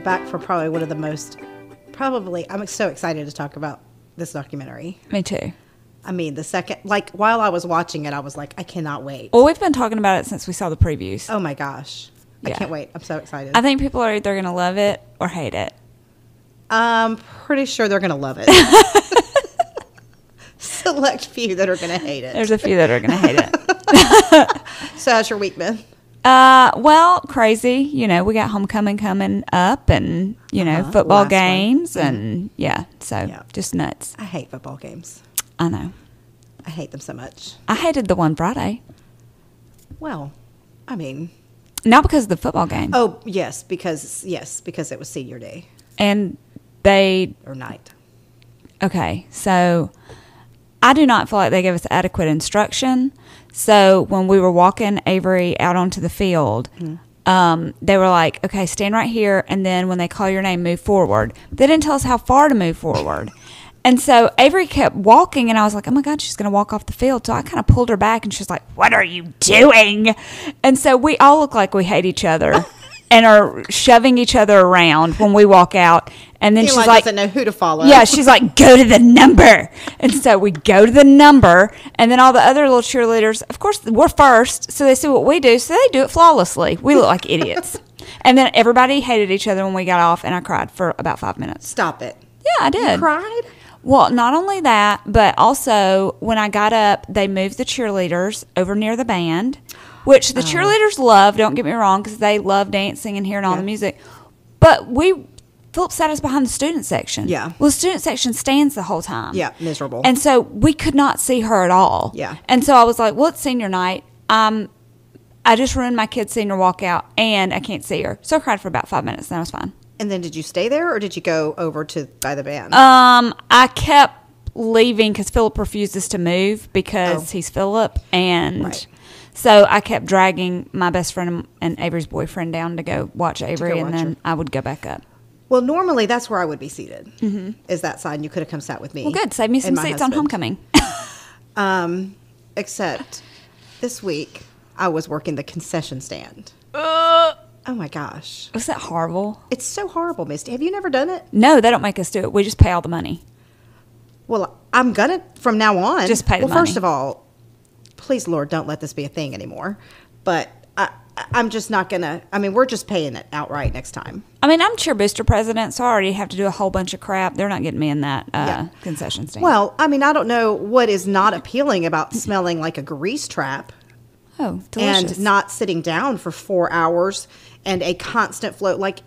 We're back for probably one of the most, probably, I'm so excited to talk about this documentary. Me too. I mean, the second, like, while I was watching it, I was like, I cannot wait. Well, we've been talking about it since we saw the previews. Oh my gosh. I can't wait. I'm so excited. I think people are either going to love it or hate it. I'm pretty sure they're going to love it. Select few that are going to hate it. There's a few that are going to hate it. so, how's your week been? Uh, well, crazy. You know, we got homecoming coming up, and you know, Uh-huh. football Last one. games, and yeah, so Yeah. just nuts. I hate football games. I know. I hate them so much. I hated the one Friday, Well, I mean, not because of the football game, oh yes, because yes, because it was senior day and they or night. Okay, so I do not feel like they gave us adequate instruction. So when we were walking Avery out onto the field, um, they were like, okay, stand right here. And then when they call your name, move forward. They didn't tell us how far to move forward. And so Avery kept walking, and I was like, oh my God, she's going to walk off the field. So I kind of pulled her back, and she's like, what are you doing? And so we all look like we hate each other and are shoving each other around when we walk out. And then Eli she's like, doesn't know who to follow. yeah, she's like, go to the number. And so we go to the number, and then all the other little cheerleaders, of course, we're first. So they see what we do, so they do it flawlessly. We look like idiots. And then everybody hated each other when we got off, and I cried for about five minutes. stop it. Yeah, I did. Cried. Well, not only that, but also when I got up, they moved the cheerleaders over near the band, which Oh. the cheerleaders love. Don't get me wrong, because they love dancing and hearing all the music. But we, Philip sat us behind the student section. Yeah. Well, the student section stands the whole time. Yeah, miserable. And so we could not see her at all. Yeah. And so I was like, well, it's senior night. Um, I just ruined my kid's senior walkout, and I can't see her. So I cried for about five minutes, and I was fine. And then did you stay there or did you go over to by the band? Um, I kept leaving because Philip refuses to move because Oh. he's Philip, and Right. so I kept dragging my best friend and Avery's boyfriend down to go watch Avery, and watch then her. I would go back up. Well, normally that's where I would be seated. Mm-hmm. Is that side? And you could have come sat with me. Well, good. Save me some seats on homecoming. Um, except this week I was working the concession stand. Uh. Oh my gosh, Was that horrible? it's so horrible, Misty. Have you never done it? No, they don't make us do it. We just pay all the money. Well, I'm gonna from now on. Just pay the Well, first of all, please, Lord, don't let this be a thing anymore. But I'm just not gonna. I mean, we're just paying it outright next time. I mean, I'm cheer booster president, so I already have to do a whole bunch of crap. They're not getting me in that uh, Yeah. concession stand. Well, I mean, I don't know what is not appealing about smelling like a grease trap oh, delicious. and not sitting down for four hours and a constant flow. Like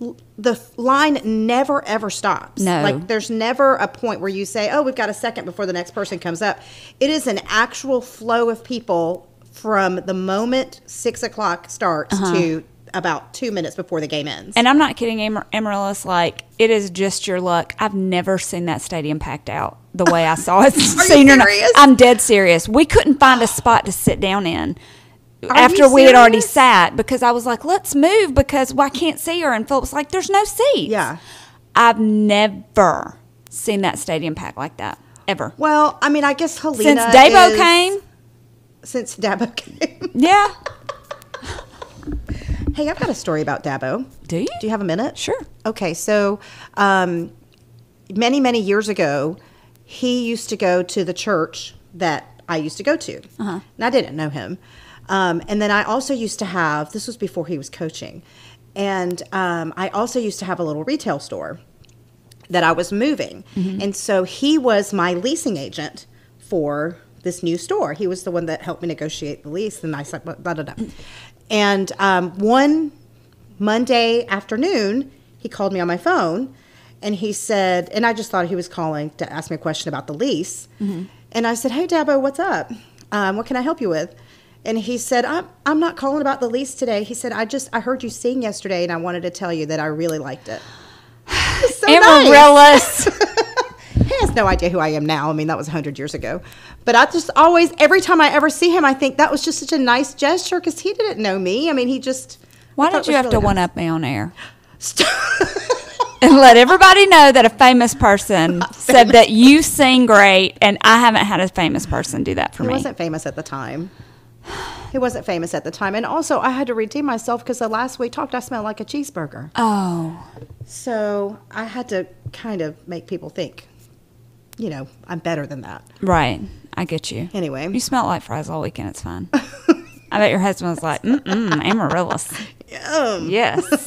l- the line never ever stops. No. like there's never a point where you say, "Oh, we've got a second before the next person comes up." It is an actual flow of people from the moment six o'clock starts to about two minutes before the game ends. Uh-huh. And I'm not kidding, Amar- Amaryllis. Like, it is just your luck. I've never seen that stadium packed out the way I saw it. senior night. serious? I'm dead serious. We couldn't find a spot to sit down in Are after we had already sat because I was like, let's move because well, I can't see her. And Philip's like, there's no seats. Yeah. I've never seen that stadium packed like that, ever. well, I mean, I guess Helena Since Dabo is- came, Since Dabo came. yeah. hey, I've got a story about Dabo. Do you? Do you have a minute? Sure. Okay, so um, many, many years ago, he used to go to the church that I used to go to. Uh-huh. And I didn't know him. Um, and then I also used to have, this was before he was coaching, and um, I also used to have a little retail store that I was moving. Mm-hmm. And so he was my leasing agent for this new store. He was the one that helped me negotiate the lease. And I said, blah, blah, blah. And um, one Monday afternoon, he called me on my phone and he said, and I just thought he was calling to ask me a question about the lease. And I said, Hey, Dabo, what's up? Um, what can I help you with? And he said, I'm, I'm not calling about the lease today. He said, I just, I heard you sing yesterday and I wanted to tell you that I really liked it. It's so nice. Amaryllis. He has no idea who I am now. I mean, that was 100 years ago. But I just always, every time I ever see him, I think that was just such a nice gesture because he didn't know me. I mean, he just. Why did you have was to really one up me on air? and let everybody know that a famous person said that you sing great, and I haven't had a famous person do that for He me. wasn't famous at the time. He wasn't famous at the time. And also, I had to redeem myself because the last we talked, I smelled like a cheeseburger. Oh, So I had to kind of make people think, you know, I'm better than that. right. I get you. Anyway. You smelled like fries all weekend. It's fine. I bet your husband was like, mm-mm, Amaryllis. Um, Yes.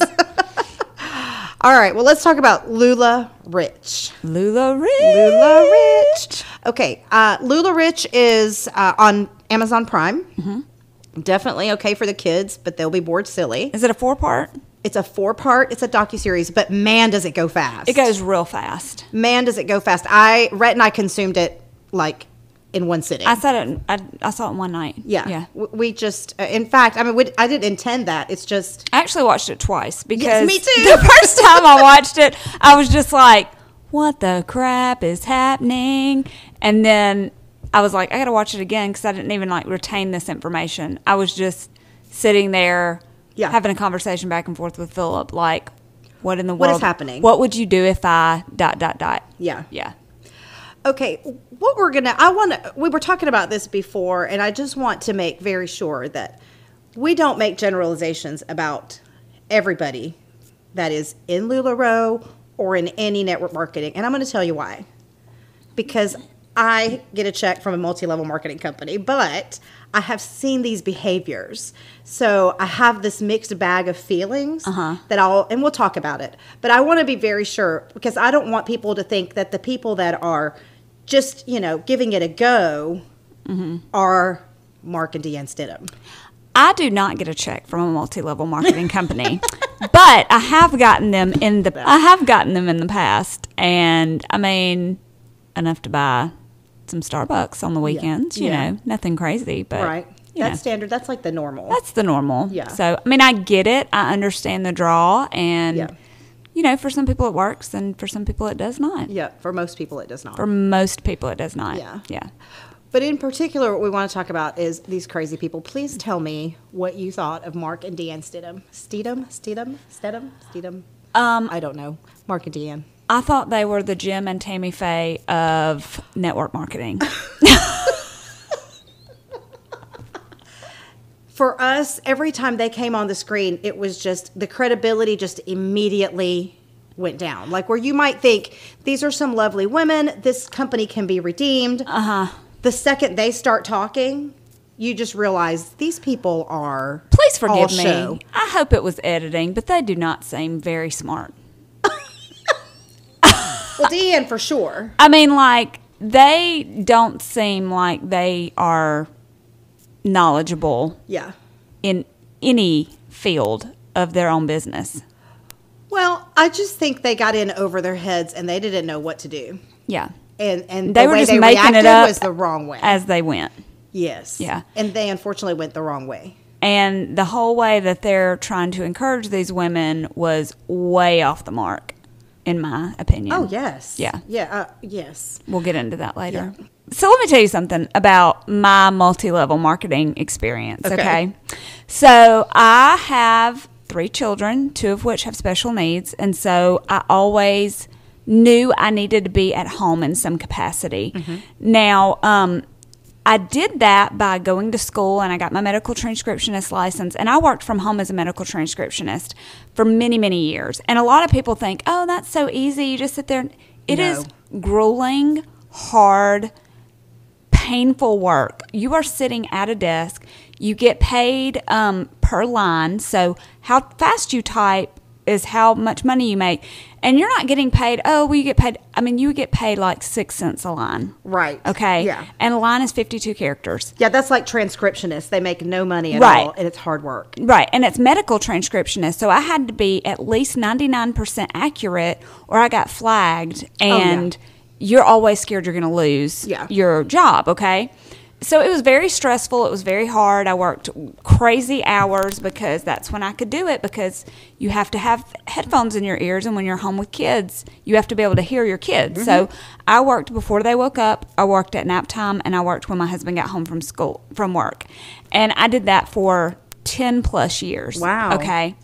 all right. Well, let's talk about Lula Rich. LuLaRich. Lula Rich. Okay. Uh, LuLaRich is uh, on Amazon Prime. Mm-hmm. Definitely okay for the kids, but they'll be bored silly. Is it a four part? It's a four part. It's a docu series, but man, does it go fast! It goes real fast. Man, does it go fast! I Rhett and I consumed it like in one sitting. I saw it. I, I saw it in one night. yeah, Yeah. We just, uh, in fact, I mean, we, I didn't intend that. It's just I actually watched it twice because me too. the first time I watched it, I was just like, "What the crap is happening?" And then I was like, "I got to watch it again" because I didn't even like retain this information. I was just sitting there, Yeah. having a conversation back and forth with Philip, like, "What in the world? What is happening? What would you do if I dot dot dot?" Yeah. yeah. Okay, what we're gonna, I want to, we were talking about this before, and I just want to make very sure that we don't make generalizations about everybody that is in LuLaRoe or in any network marketing. And I'm going to tell you why. Because I get a check from a multi level marketing company, but I have seen these behaviors. So I have this mixed bag of feelings uh-huh. that I'll, and we'll talk about it. But I want to be very sure because I don't want people to think that the people that are just, you know, giving it a go mm-hmm. are Mark and Deanne Stidham. I do not get a check from a multi-level marketing company, but I have gotten them in the I have gotten them in the past, and I mean enough to buy some Starbucks on the weekends. You Yeah. know, nothing crazy, but Right. That's know, standard. That's like the normal. that's the normal. Yeah. So I mean, I get it. I understand the draw, and Yeah. you know, for some people it works, and for some people it does not. yeah, for most people it does not. For most people, it does not. Yeah. Yeah. But in particular, what we want to talk about is these crazy people. Please tell me what you thought of Mark and Deanne Stidham. Stidham? Stidham? Stidham? Stidham? Um, I don't know. Mark and Deanne. I thought they were the Jim and Tammy Faye of network marketing. For us, every time they came on the screen, it was just the credibility just immediately went down. Like where you might think these are some lovely women, this company can be redeemed. Uh huh. The second they start talking, you just realize these people are Please forgive me. show. I hope it was editing, but they do not seem very smart. Well, Deanne for sure. I mean, like, they don't seem like they are knowledgeable Yeah. in any field of their own business. Well, I just think they got in over their heads and they didn't know what to do. Yeah. And and They the were way just they making reacted it up was the wrong way. as they went. yes. Yeah. And they unfortunately went the wrong way. And the whole way that they're trying to encourage these women was way off the mark, in my opinion. Oh yes. Yeah. Yeah. Uh, yes. We'll get into that later. So let me tell you something about my multi-level marketing experience, Okay. okay? So I have three children, two of which have special needs, and so I always knew I needed to be at home in some capacity. Now, um, I did that by going to school and I got my medical transcriptionist license and I worked from home as a medical transcriptionist for many, many years. And a lot of people think, oh, that's so easy. You just sit there. It is No. grueling, hard, painful work. You are sitting at a desk. You get paid um, per line. So how fast you type is how much money you make. And you're not getting paid, oh, well, you get paid. I mean, you get paid like six cents a line. Right. Okay. Yeah. And a line is 52 characters. Yeah, that's like transcriptionists. They make no money at Right. all, and it's hard work. Right. And it's medical transcriptionist. So I had to be at least 99% accurate or I got flagged. Oh, and you're always scared you're going to lose Yeah. your job. Okay. So it was very stressful. It was very hard. I worked crazy hours because that's when I could do it because you have to have headphones in your ears. And when you're home with kids, you have to be able to hear your kids. So mm-hmm. I worked before they woke up. I worked at nap time and I worked when my husband got home from school, from work. And I did that for 10 plus years. Wow. Okay.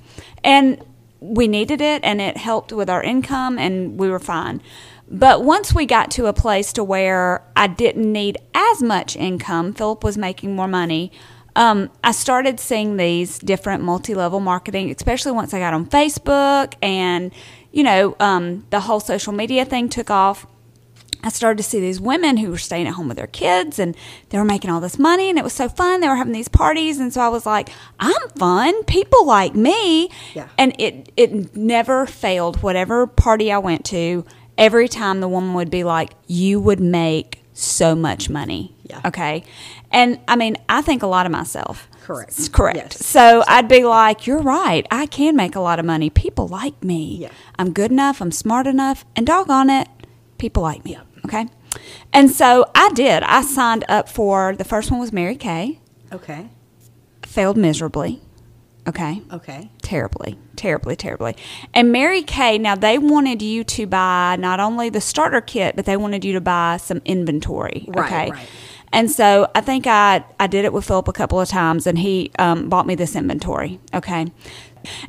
And we needed it and it helped with our income and we were fine. But once we got to a place to where I didn't need as much income, Philip was making more money. um, I started seeing these different multi-level marketing, especially once I got on Facebook and you know um, the whole social media thing took off. I started to see these women who were staying at home with their kids and they were making all this money and it was so fun. They were having these parties and so I was like, I'm fun. People like me. Yeah. And it it never failed. Whatever party I went to, every time the woman would be like, You would make so much money. Yeah. Okay. And I mean, I think a lot of myself. Correct. Correct. Yes. So I'd be like, You're right. I can make a lot of money. People like me. Yeah. I'm good enough. I'm smart enough. And doggone it, people like me. Yeah. Okay. And so I did. I signed up for the first one was Mary Kay. Okay. Failed miserably. Okay. Okay. Terribly, terribly, terribly. And Mary Kay, now they wanted you to buy not only the starter kit, but they wanted you to buy some inventory. Right, okay. right. And so I think I, I did it with Philip a couple of times, and he um, bought me this inventory. Okay.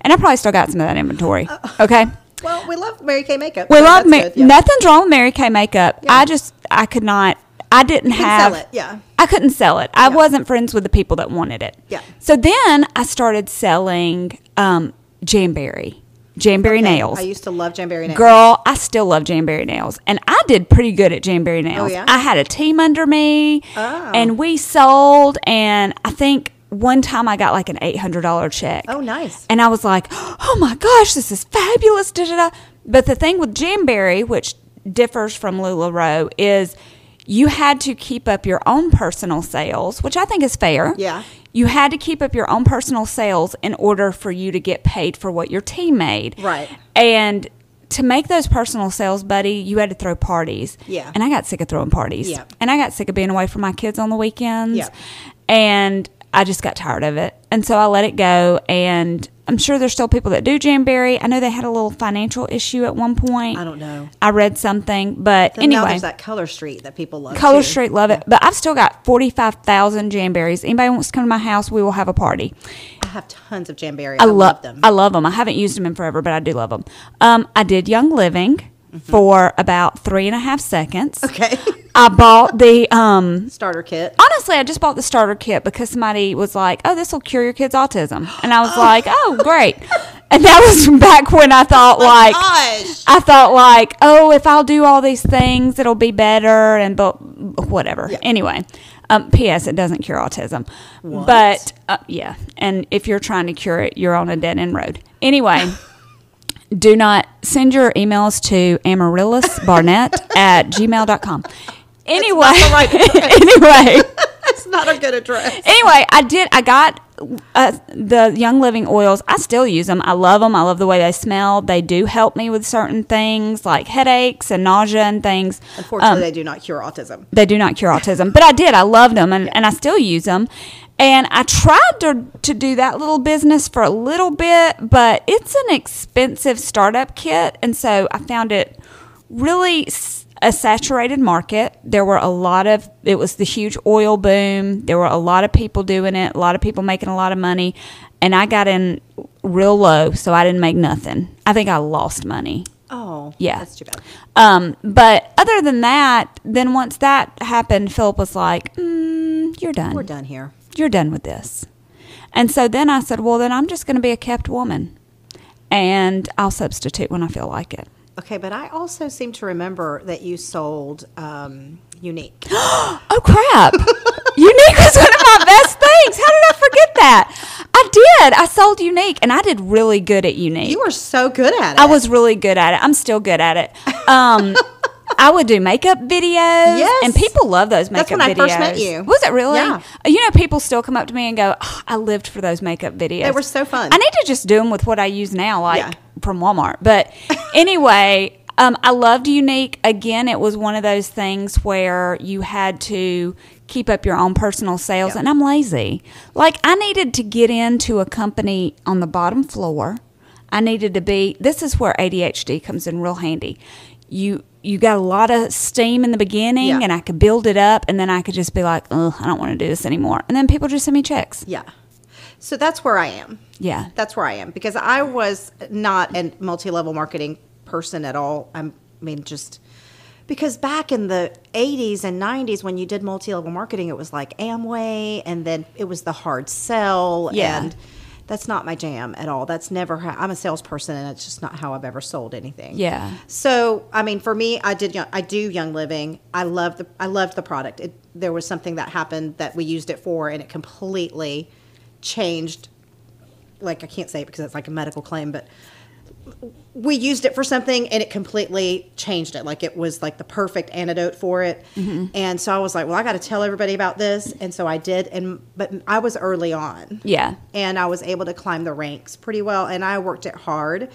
And I probably still got some of that inventory. Okay. Well, we love Mary Kay makeup. We so love that's Mar- good, yeah. nothing's wrong with Mary Kay makeup. Yeah. I just I could not. I didn't have. sell it, yeah. I couldn't sell it. I Yeah. wasn't friends with the people that wanted it. Yeah. So then I started selling um, Jamberry, Jamberry Okay, nails. I used to love Jamberry nails. Girl, I still love Jamberry nails, and I did pretty good at Jamberry nails. Oh, yeah? I had a team under me, Oh. and we sold. And I think one time I got like an eight hundred dollar check. Oh, nice. And I was like, oh my gosh, this is fabulous. Da, da, da. But the thing with Jamberry, which differs from LuLaRoe, is you had to keep up your own personal sales, which I think is fair. Yeah. You had to keep up your own personal sales in order for you to get paid for what your team made. Right. And to make those personal sales, buddy, you had to throw parties. Yeah. And I got sick of throwing parties. Yeah. And I got sick of being away from my kids on the weekends. Yeah. And I just got tired of it. And so I let it go. And I'm sure there's still people that do Jamberry. I know they had a little financial issue at one point. I don't know. I read something. But Then now anyway. there's that Color Street that people love. Color too. Street, love it. But I've still got 45,000 Jamberries. Anybody wants to come to my house, we will have a party. I have tons of Jamberry. I, I, love love them. I love them. I haven't used them in forever, but I do love them. Um, I did Young Living for about three and a half seconds. Mm-hmm. okay. I bought the um, Starter kit. honestly, I just bought the starter kit because somebody was like, "Oh, this will cure your kid's autism," and I was like, "Oh, great!" And that was back when I thought like, Gosh. I thought like, "Oh, if I'll do all these things, it'll be better," and but whatever. Yeah. Anyway, um, P.S. It doesn't cure autism, but uh, yeah, and if you're trying to cure it, you're on a dead end road. Anyway. Do not send your emails to amaryllisbarnett at gmail.com. Anyway, right anyway, That's not a good address. anyway, I did. I got uh, the Young Living oils. I still use them. I love them. I love the way they smell. They do help me with certain things like headaches and nausea and things. Unfortunately, Um, they do not cure autism. they do not cure autism, but I did. I loved them, and, and I still use them. And I tried to to do that little business for a little bit, but it's an expensive startup kit, and so I found it really s- a saturated market. There were a lot of it was the huge oil boom. There were a lot of people doing it, a lot of people making a lot of money, and I got in real low, so I didn't make nothing. I think I lost money. Oh, Yeah. That's too bad. Um, but other than that, then once that happened, Philip was like, mm, "You're done. We're done here. You're done with this." And so then I said, "Well, then I'm just going to be a kept woman, and I'll substitute when I feel like it." Okay, but I also seem to remember that you sold um, Younique. Oh crap! Younique was one of my best things. How did I forget that? I did. I sold Younique, and I did really good at Younique. You were so good at it. I was really good at it. I'm still good at it. Um, I would do makeup videos, Yes. and people love those makeup videos. That's when I videos. first met you. Was it really? Yeah. You know, people still come up to me and go, "Oh, "I lived for those makeup videos." They were so fun. I need to just do them with what I use now, like Yeah. from Walmart. But anyway, um, I loved Younique. Again, it was one of those things where you had to keep up your own personal sales, Yeah. and I'm lazy. Like I needed to get into a company on the bottom floor. I needed to be. This is where ADHD comes in real handy. You you got a lot of steam in the beginning, Yeah. and I could build it up, and then I could just be like, "Ugh, I don't want to do this anymore," and then people just send me checks. Yeah. So that's where I am. Yeah. That's where I am because I was not a multi-level marketing person at all. I'm, I mean, just because back in the 80s and 90s when you did multi-level marketing it was like Amway and then it was the hard sell Yeah. and that's not my jam at all. That's never how i'm a salesperson and it's just not how i've ever sold anything. Yeah. so i mean for me i did young- i do Young Living. I love the i loved the product. It, there was something that happened that we used it for and it completely changed like i can't say it because it's like a medical claim but we used it for something and it completely changed it. Like it was like the perfect antidote for it. Mm-hmm. And so I was like, well, I got to tell everybody about this. And so I did. And, but I was early on Yeah. and I was able to climb the ranks pretty well. And I worked it hard.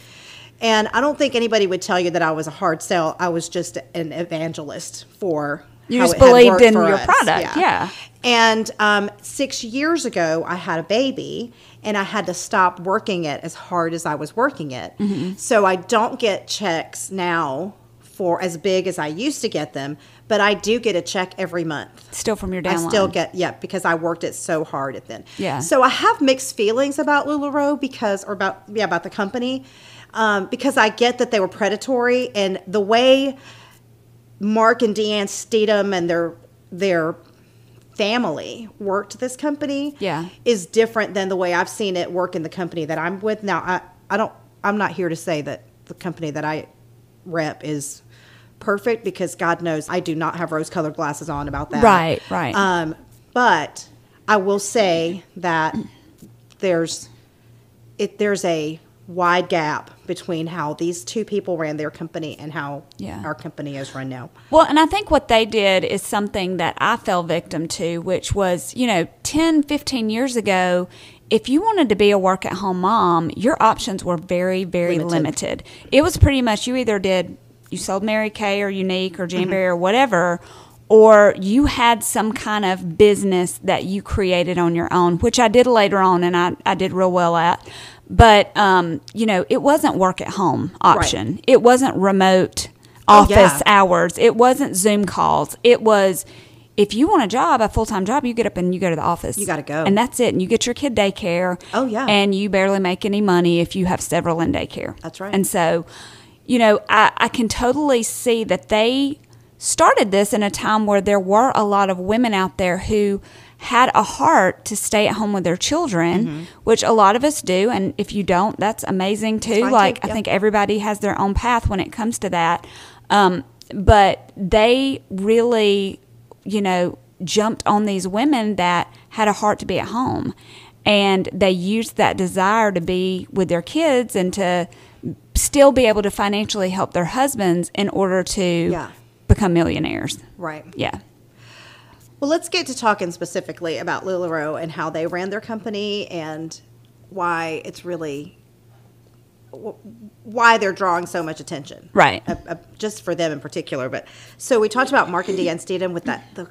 And I don't think anybody would tell you that I was a hard sell. I was just an evangelist for. You just believed in your us. product, yeah. And um, six years ago, I had a baby, and I had to stop working it as hard as I was working it. Mm-hmm. So I don't get checks now for as big as I used to get them, but I do get a check every month. Still from your I still get yeah because I worked it so hard at then. Yeah. So I have mixed feelings about LuLaRoe because or about yeah about the company um, because I get that they were predatory and the way Mark and Deanne Steedham and their their family worked this company Yeah. is different than the way I've seen it work in the company that I'm with now. I I don't I'm not here to say that the company that I rep is perfect because God knows I do not have rose colored glasses on about that. Right, right. Um, but I will say that there's it there's a wide gap between how these two people ran their company and how Yeah. our company is run now. Well, and I think what they did is something that I fell victim to, which was, you know, 10, 15 years ago, if you wanted to be a work at home mom, your options were very, very Limited. limited. It was pretty much you either did, you sold Mary Kay or Younique or Mm-hmm. Or whatever, or you had some kind of business that you created on your own, which I did later on and I, I did real well at. But, um, you know, it wasn't work at home option. It wasn't remote Oh, office yeah. hours. It wasn't Zoom calls. It was if you want a job, a full time job, you get up and you go to the office. You gotta go. And that's it. And you get your kid daycare. Oh, yeah. And you barely make any money if you have several in daycare. That's right. And so, you know, I, I can totally see that they started this in a time where there were a lot of women out there who had a heart to stay at home with their children, Mm-hmm. which a lot of us do. And if you don't, that's amazing too. too. like, I think everybody has their own path when it comes to that. Um, but they really, you know, jumped on these women that had a heart to be at home. And they used that desire to be with their kids and to still be able to financially help their husbands in order to Yeah. Become millionaires. Right. Yeah. Well, let's get to talking specifically about LuLaRoe and how they ran their company and why it's really why they're drawing so much attention. Right. Uh, uh, just for them in particular. But so we talked about Mark and Deanne Steedham with that the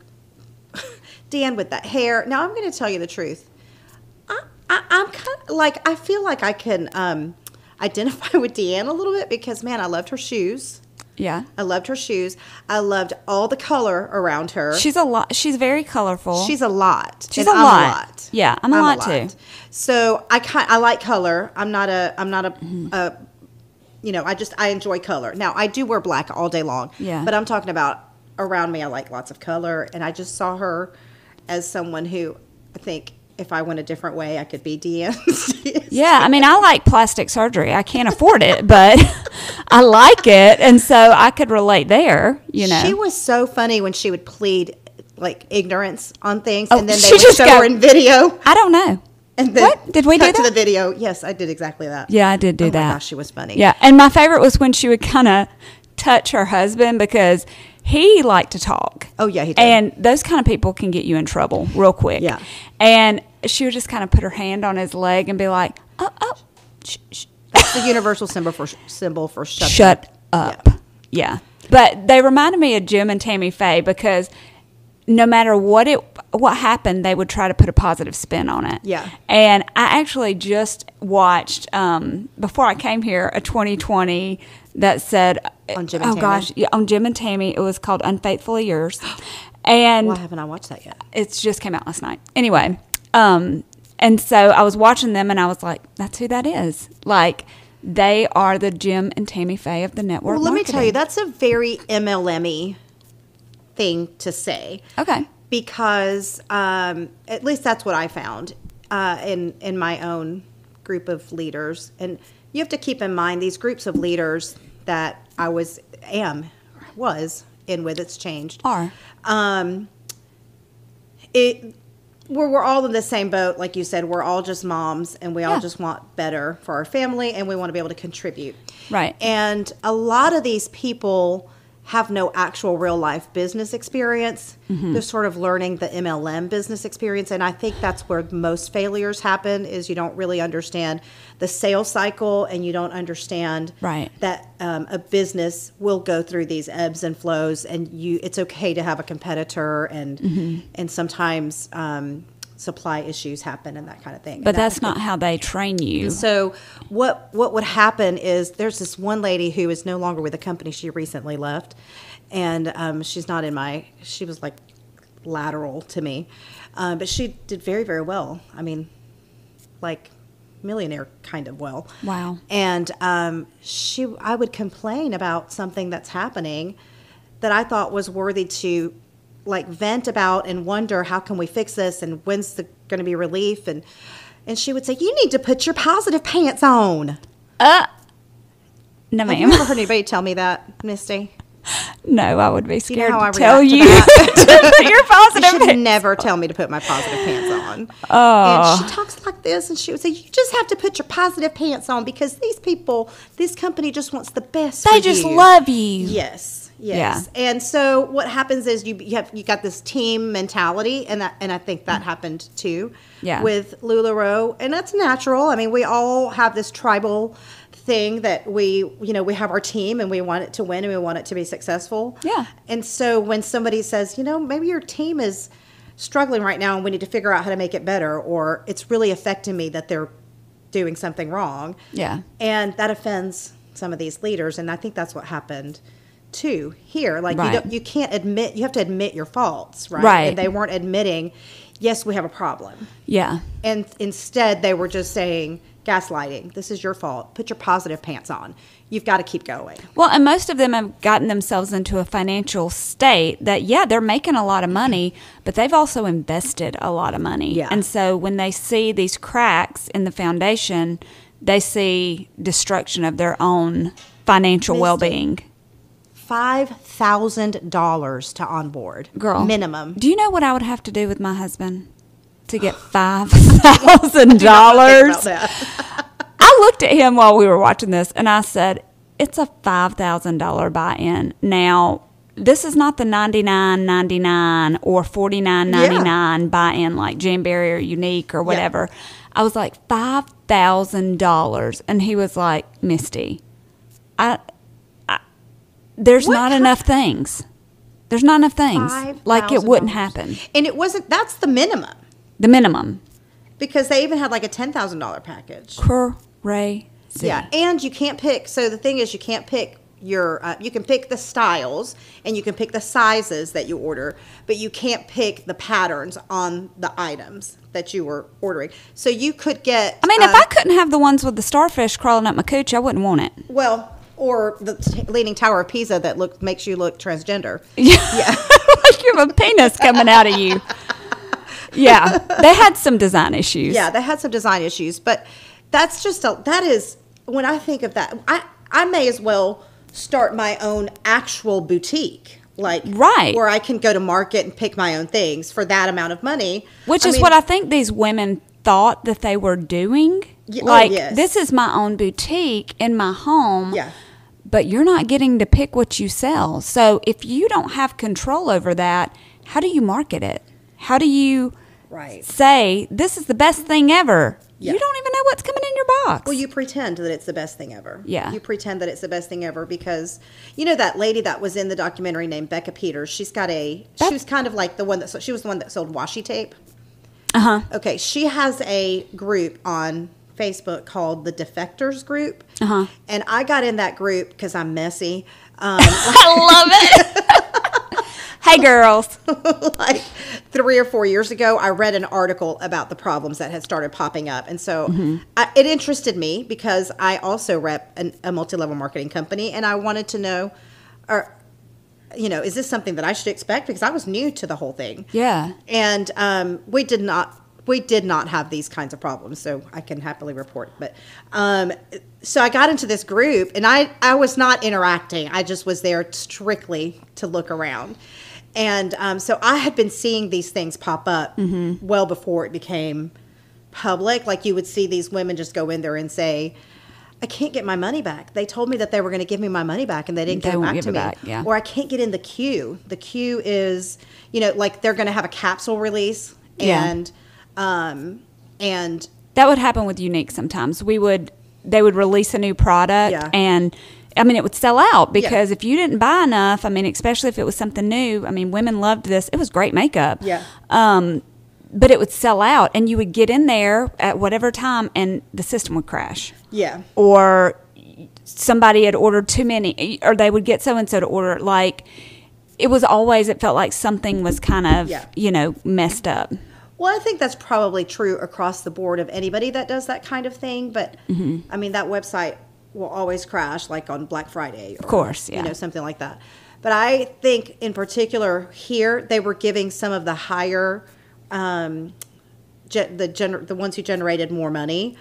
Deanne with that hair. Now I'm going to tell you the truth. I, I, I'm kind of like I feel like I can um, identify with Deanne a little bit because man, I loved her shoes. Yeah. I loved her shoes. I loved all the color around her. She's a lot. She's very colorful. She's a lot. She's a I'm lot. Yeah, I'm a lot too. So I kind I like color. I'm not a I'm not a, Mm-hmm. a you know I just I enjoy color. Now I do wear black all day long. Yeah. But I'm talking about around me. I like lots of color, and I just saw her as someone who I think if I went a different way, I could be Deanne. Yeah, I mean, I like plastic surgery. I can't afford it, but I like it, and so I could relate there. You know, She was so funny when she would plead like ignorance on things, Oh, and then they she would just show go- her in video. I don't know. And then What? Did we do cut to the video? Yes, I did exactly that. Yeah, I did do oh that. Gosh, she was funny. Yeah, and my favorite was when she would kind of touch her husband because he liked to talk. Oh, yeah, he did. And those kind of people can get you in trouble real quick. Yeah. And she would just kind of put her hand on his leg and be like, "Oh, oh, sh- sh- That's the universal symbol for symbol for shut, shut up. Yeah. But they reminded me of Jim and Tammy Faye because no matter what it what happened, they would try to put a positive spin on it. Yeah. And I actually just watched um, before I came here a 2020 that said uh, On Jim and oh Tammy? gosh, yeah, on Jim and Tammy. It was called Unfaithfully Yours, and Why haven't I watched that yet? It just came out last night. Anyway, um, and so I was watching them and I was like, that's who that is. Like, They are the Jim and Tammy Faye of the network. Well, let me tell you, that's a very MLM thing to say. okay. because um, at least that's what I found uh, in in my own group of leaders. And you have to keep in mind these groups of leaders that I was am was in with. It's changed. Are Um, it we're, we're all in the same boat, like you said. We're all just moms, and we all just want better for our family, and we want to be able to contribute. Right. And a lot of these people have no actual real life business experience. Mm-hmm. They're sort of learning the MLM business experience, and I think that's where most failures happen. Is you don't really understand the sales cycle, and you don't understand Right. that um, a business will go through these ebbs and flows, and you it's okay to have a competitor, and Mm-hmm. and sometimes um, supply issues happen and that kind of thing. but that's not how they train you. so what what would happen is there's this one lady who is no longer with the company. She recently left, and um, she's not in my. She was like lateral to me, um, but she did very very well. I mean, like millionaire kind of well. Wow. And um, she, I would complain about something that's happening that I thought was worthy to like vent about and wonder how can we fix this and when's the going to be relief and and she would say you need to put your positive pants on. Uh, no, Have you ma'am. ever heard anybody tell me that, Misty? No, I would be You scared know how I to tell you to put your You positive. should pants- never tell me to put my positive pants on. Oh. And she talks like this, and she would say, "You just have to put your positive pants on because these people, this company just wants the best. They just you." love you. Yes, yes. And so what happens is you you have you got this team mentality, and that and I think that mm. happened too. Yeah. With LuLaRoe, and that's natural. I mean, we all have this tribal thing that we you know we have our team and we want it to win and we want it to be successful. Yeah. And so when somebody says, you know, maybe your team is struggling right now and we need to figure out how to make it better, or it's really affecting me that they're doing something wrong. Yeah. And that offends some of these leaders, and I think that's what happened too here. Like you don't, you can't admit you have to admit your faults, right? Right. And they weren't admitting, yes, we have a problem, Yeah. and instead they were just saying gaslighting. This is your fault. Put your positive pants on. You've got to keep going. Well, and most of them have gotten themselves into a financial state that, yeah, they're making a lot of money, but they've also invested a lot of money. Yeah. And so when they see these cracks in the foundation, they see destruction of their own financial well being. Five thousand dollars to onboard, Girl. minimum. Do you know what I would have to do with my husband to get $5,000? Think about that. I looked at him while we were watching this and I said, it's a $5,000 buy in. Now, this is not the ninety nine ninety nine or forty nine ninety nine buy in like Jamberry or Younique or whatever. I was like, $5,000. And he was like, Misty, I there's What not enough things. There's not enough things. Like it wouldn't happen. And it wasn't. That's the minimum The minimum. because they even had like a ten thousand dollar package. Crazy. Yeah, and you can't pick. So the thing is, you can't pick your. Uh, you can pick the styles and you can pick the sizes that you order, but you can't pick the patterns on the items that you were ordering. So you could get. I mean, if um, I couldn't have the ones with the starfish crawling up my cooch, I wouldn't want it. well, or the t- Leaning Tower of Pisa that look makes you look transgender. Yeah. like you have a penis coming out of you. Yeah. They had some design issues. Yeah, they had some design issues, but that's just a that is when I think of that, I I may as well start my own actual boutique, like Right. where I can go to market and pick my own things for that amount of money. Which I is mean, what I think these women thought that they were doing. Ye- oh, like, yes. this is my own boutique in my home. Yeah. But you're not getting to pick what you sell. So if you don't have control over that, how do you market it? How do you right. say, this is the best thing ever? Yeah. You don't even know what's coming in your box. Well, you pretend that it's the best thing ever. Yeah. You pretend that it's the best thing ever because you know that lady that was in the documentary named Becca Peters. She's got a. That- she was kind of like the one that so- she was the one that sold washi tape. uh huh. Okay, she has a group on Facebook called the Defectors Group, Uh-huh. and I got in that group because I'm messy. Um, I love it. hey, girls. like three or four years ago, I read an article about the problems that had started popping up, and so Mm-hmm. I, it interested me because I also rep an, a multi-level marketing company, and I wanted to know, or you know, is this something that I should expect? Because I was new to the whole thing. Yeah. and um, we did not we did not have these kinds of problems so i can happily report but um, so i got into this group and i i was not interacting i just was there strictly to look around and um, so i had been seeing these things pop up well before it became public like you would see these women just go in there and say I can't get my money back. They told me that they were going to give me my money back, and they didn't They give it back give to it me. back, yeah. Or I can't get in the queue. The queue is, you know, like they're going to have a capsule release, Yeah. and um, and That would happen with Younique sometimes. We would they would release a new product Yeah. and I mean it would sell out because if you didn't buy enough, I mean especially if it was something new, I mean women loved this. It was great makeup. Yeah. Um but it would sell out and you would get in there at whatever time and the system would crash. yeah, Or somebody had ordered too many or they would get so and so to order like it was always it felt like something was kind of, Yeah. you know, messed up. Well, I think that's probably true across the board of anybody that does that kind of thing. But Mm-hmm. I mean, that website will always crash, like on Black Friday, or, course, yeah. you know, something like that. But I think, in particular, here they were giving some of the higher, um, ge- the gener- the ones who generated more money,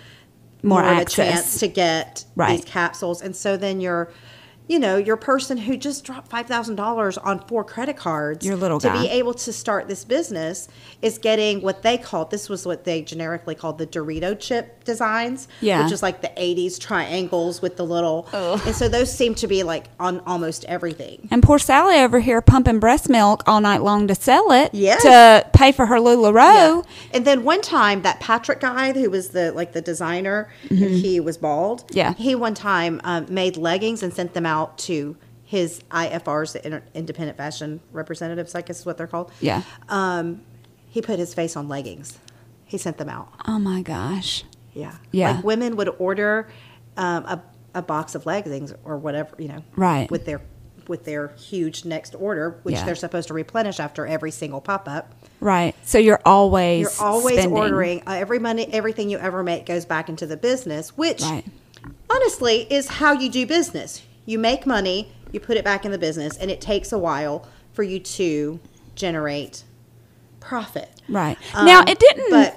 More of a chance to get Right. these capsules, and so then you're. You know, your person who just dropped five thousand dollars on four credit cards, Your little to guy. be able to start this business is getting what they called this was what they generically called the Dorito chip designs, Yeah. which is like the '80s triangles with the little, and so those seem to be like on almost everything. And poor Sally over here pumping breast milk all night long to sell it Yes. to pay for her LuLaRoe. And then one time, that Patrick guy who was the like the designer, and he was bald. Mm-hmm. Yeah. he one time um, made leggings and sent them out to his IFRs, the Inter- Independent Fashion Representatives, I guess is what they're called. Yeah. Um, he put his face on leggings. He sent them out. Oh my gosh. Yeah. Yeah. Like women would order um, a, a box of leggings or whatever, you know, Right. with their with their huge next order, which Yeah. they're supposed to replenish after every single pop up. Right. So you're always You're always spending. ordering uh, every money, everything you ever make goes back into the business, which Right. honestly is how you do business. You make money, you put it back in the business, and it takes a while for you to generate profit. Right. Um, now it didn't but-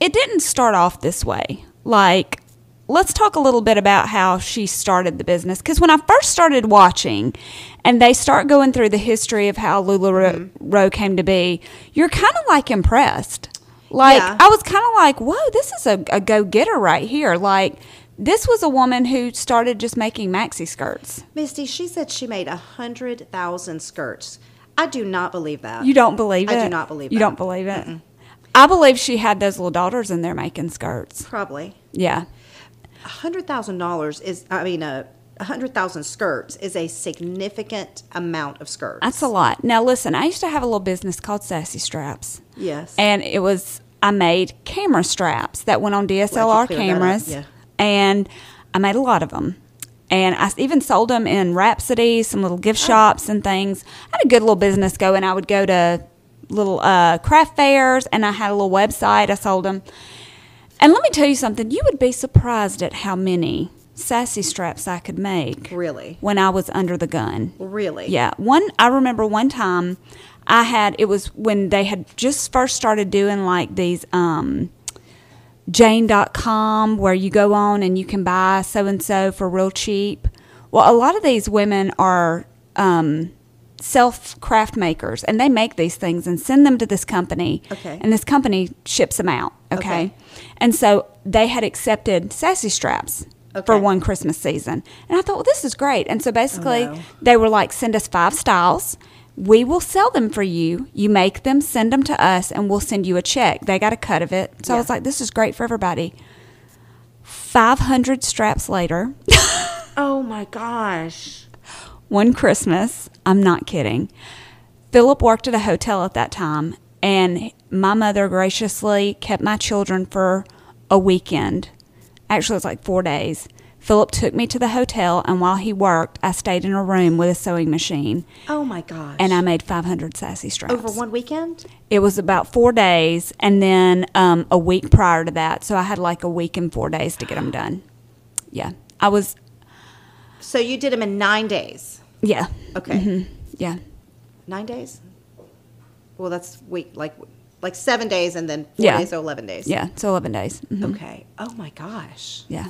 it didn't start off this way. Like let's talk a little bit about how she started the business cuz when I first started watching and they start going through the history of how LuLaRoe Mm-hmm. came to be, you're kind of like impressed. Like Yeah. I was kind of like, "Whoa, this is a, a go-getter right here." Like this was a woman who started just making maxi skirts. Misty, she said she made a hundred thousand skirts. I do not believe that. You don't believe it? I do not believe You that. don't believe it? I believe she had those little daughters in there making skirts. Probably Yeah. a hundred thousand dollars is. I mean, a hundred thousand skirts is a significant amount of skirts. That's a lot. Now, listen, I used to have a little business called Sassy Straps. yes. And it was, I made camera straps that went on DSLR clear that up? cameras. Yeah. And I made a lot of them. And I even sold them in Rhapsody, some little Oh. gift shops and things. I had a good little business going. I would go to little uh, craft fairs and I had a little website. I sold them. And let me tell you something. You would be surprised at how many sassy straps I could make really, when I was under the gun. really. Yeah. One I remember one time I had it was when they had just first started doing like these um jane.com where you go on and you can buy so and so for real cheap. Well, a lot of these women are um self craft makers and they make these things and send them to this company. Okay. And this company ships them out, okay? Okay. And so they had accepted sassy straps for one Christmas season. And I thought, well, this is great. And so basically, no. they were like, send us five styles. We will sell them for you. You make them, send them to us, and we'll send you a check. They got a cut of it. So I was like, this is great for everybody. 500 straps later, Oh my gosh. one Christmas, I'm not kidding. Philip worked at a hotel at that time, and my mother graciously kept my children for a weekend. Actually, it was like four days. Philip took me to the hotel, and while he worked, I stayed in a room with a sewing machine, Oh my gosh. and I made 500 sassy straps. over one weekend. It was about four days, and then um, a week prior to that. So I had like a week and four days to get them done. Yeah, I was. So you did them in nine days. Yeah, Okay. Mhm. yeah, Nine days. Well, that's week like like seven days, and then four Yeah. days, so eleven days. yeah. So 11 days. Mhm. Okay. Oh my gosh. Yeah.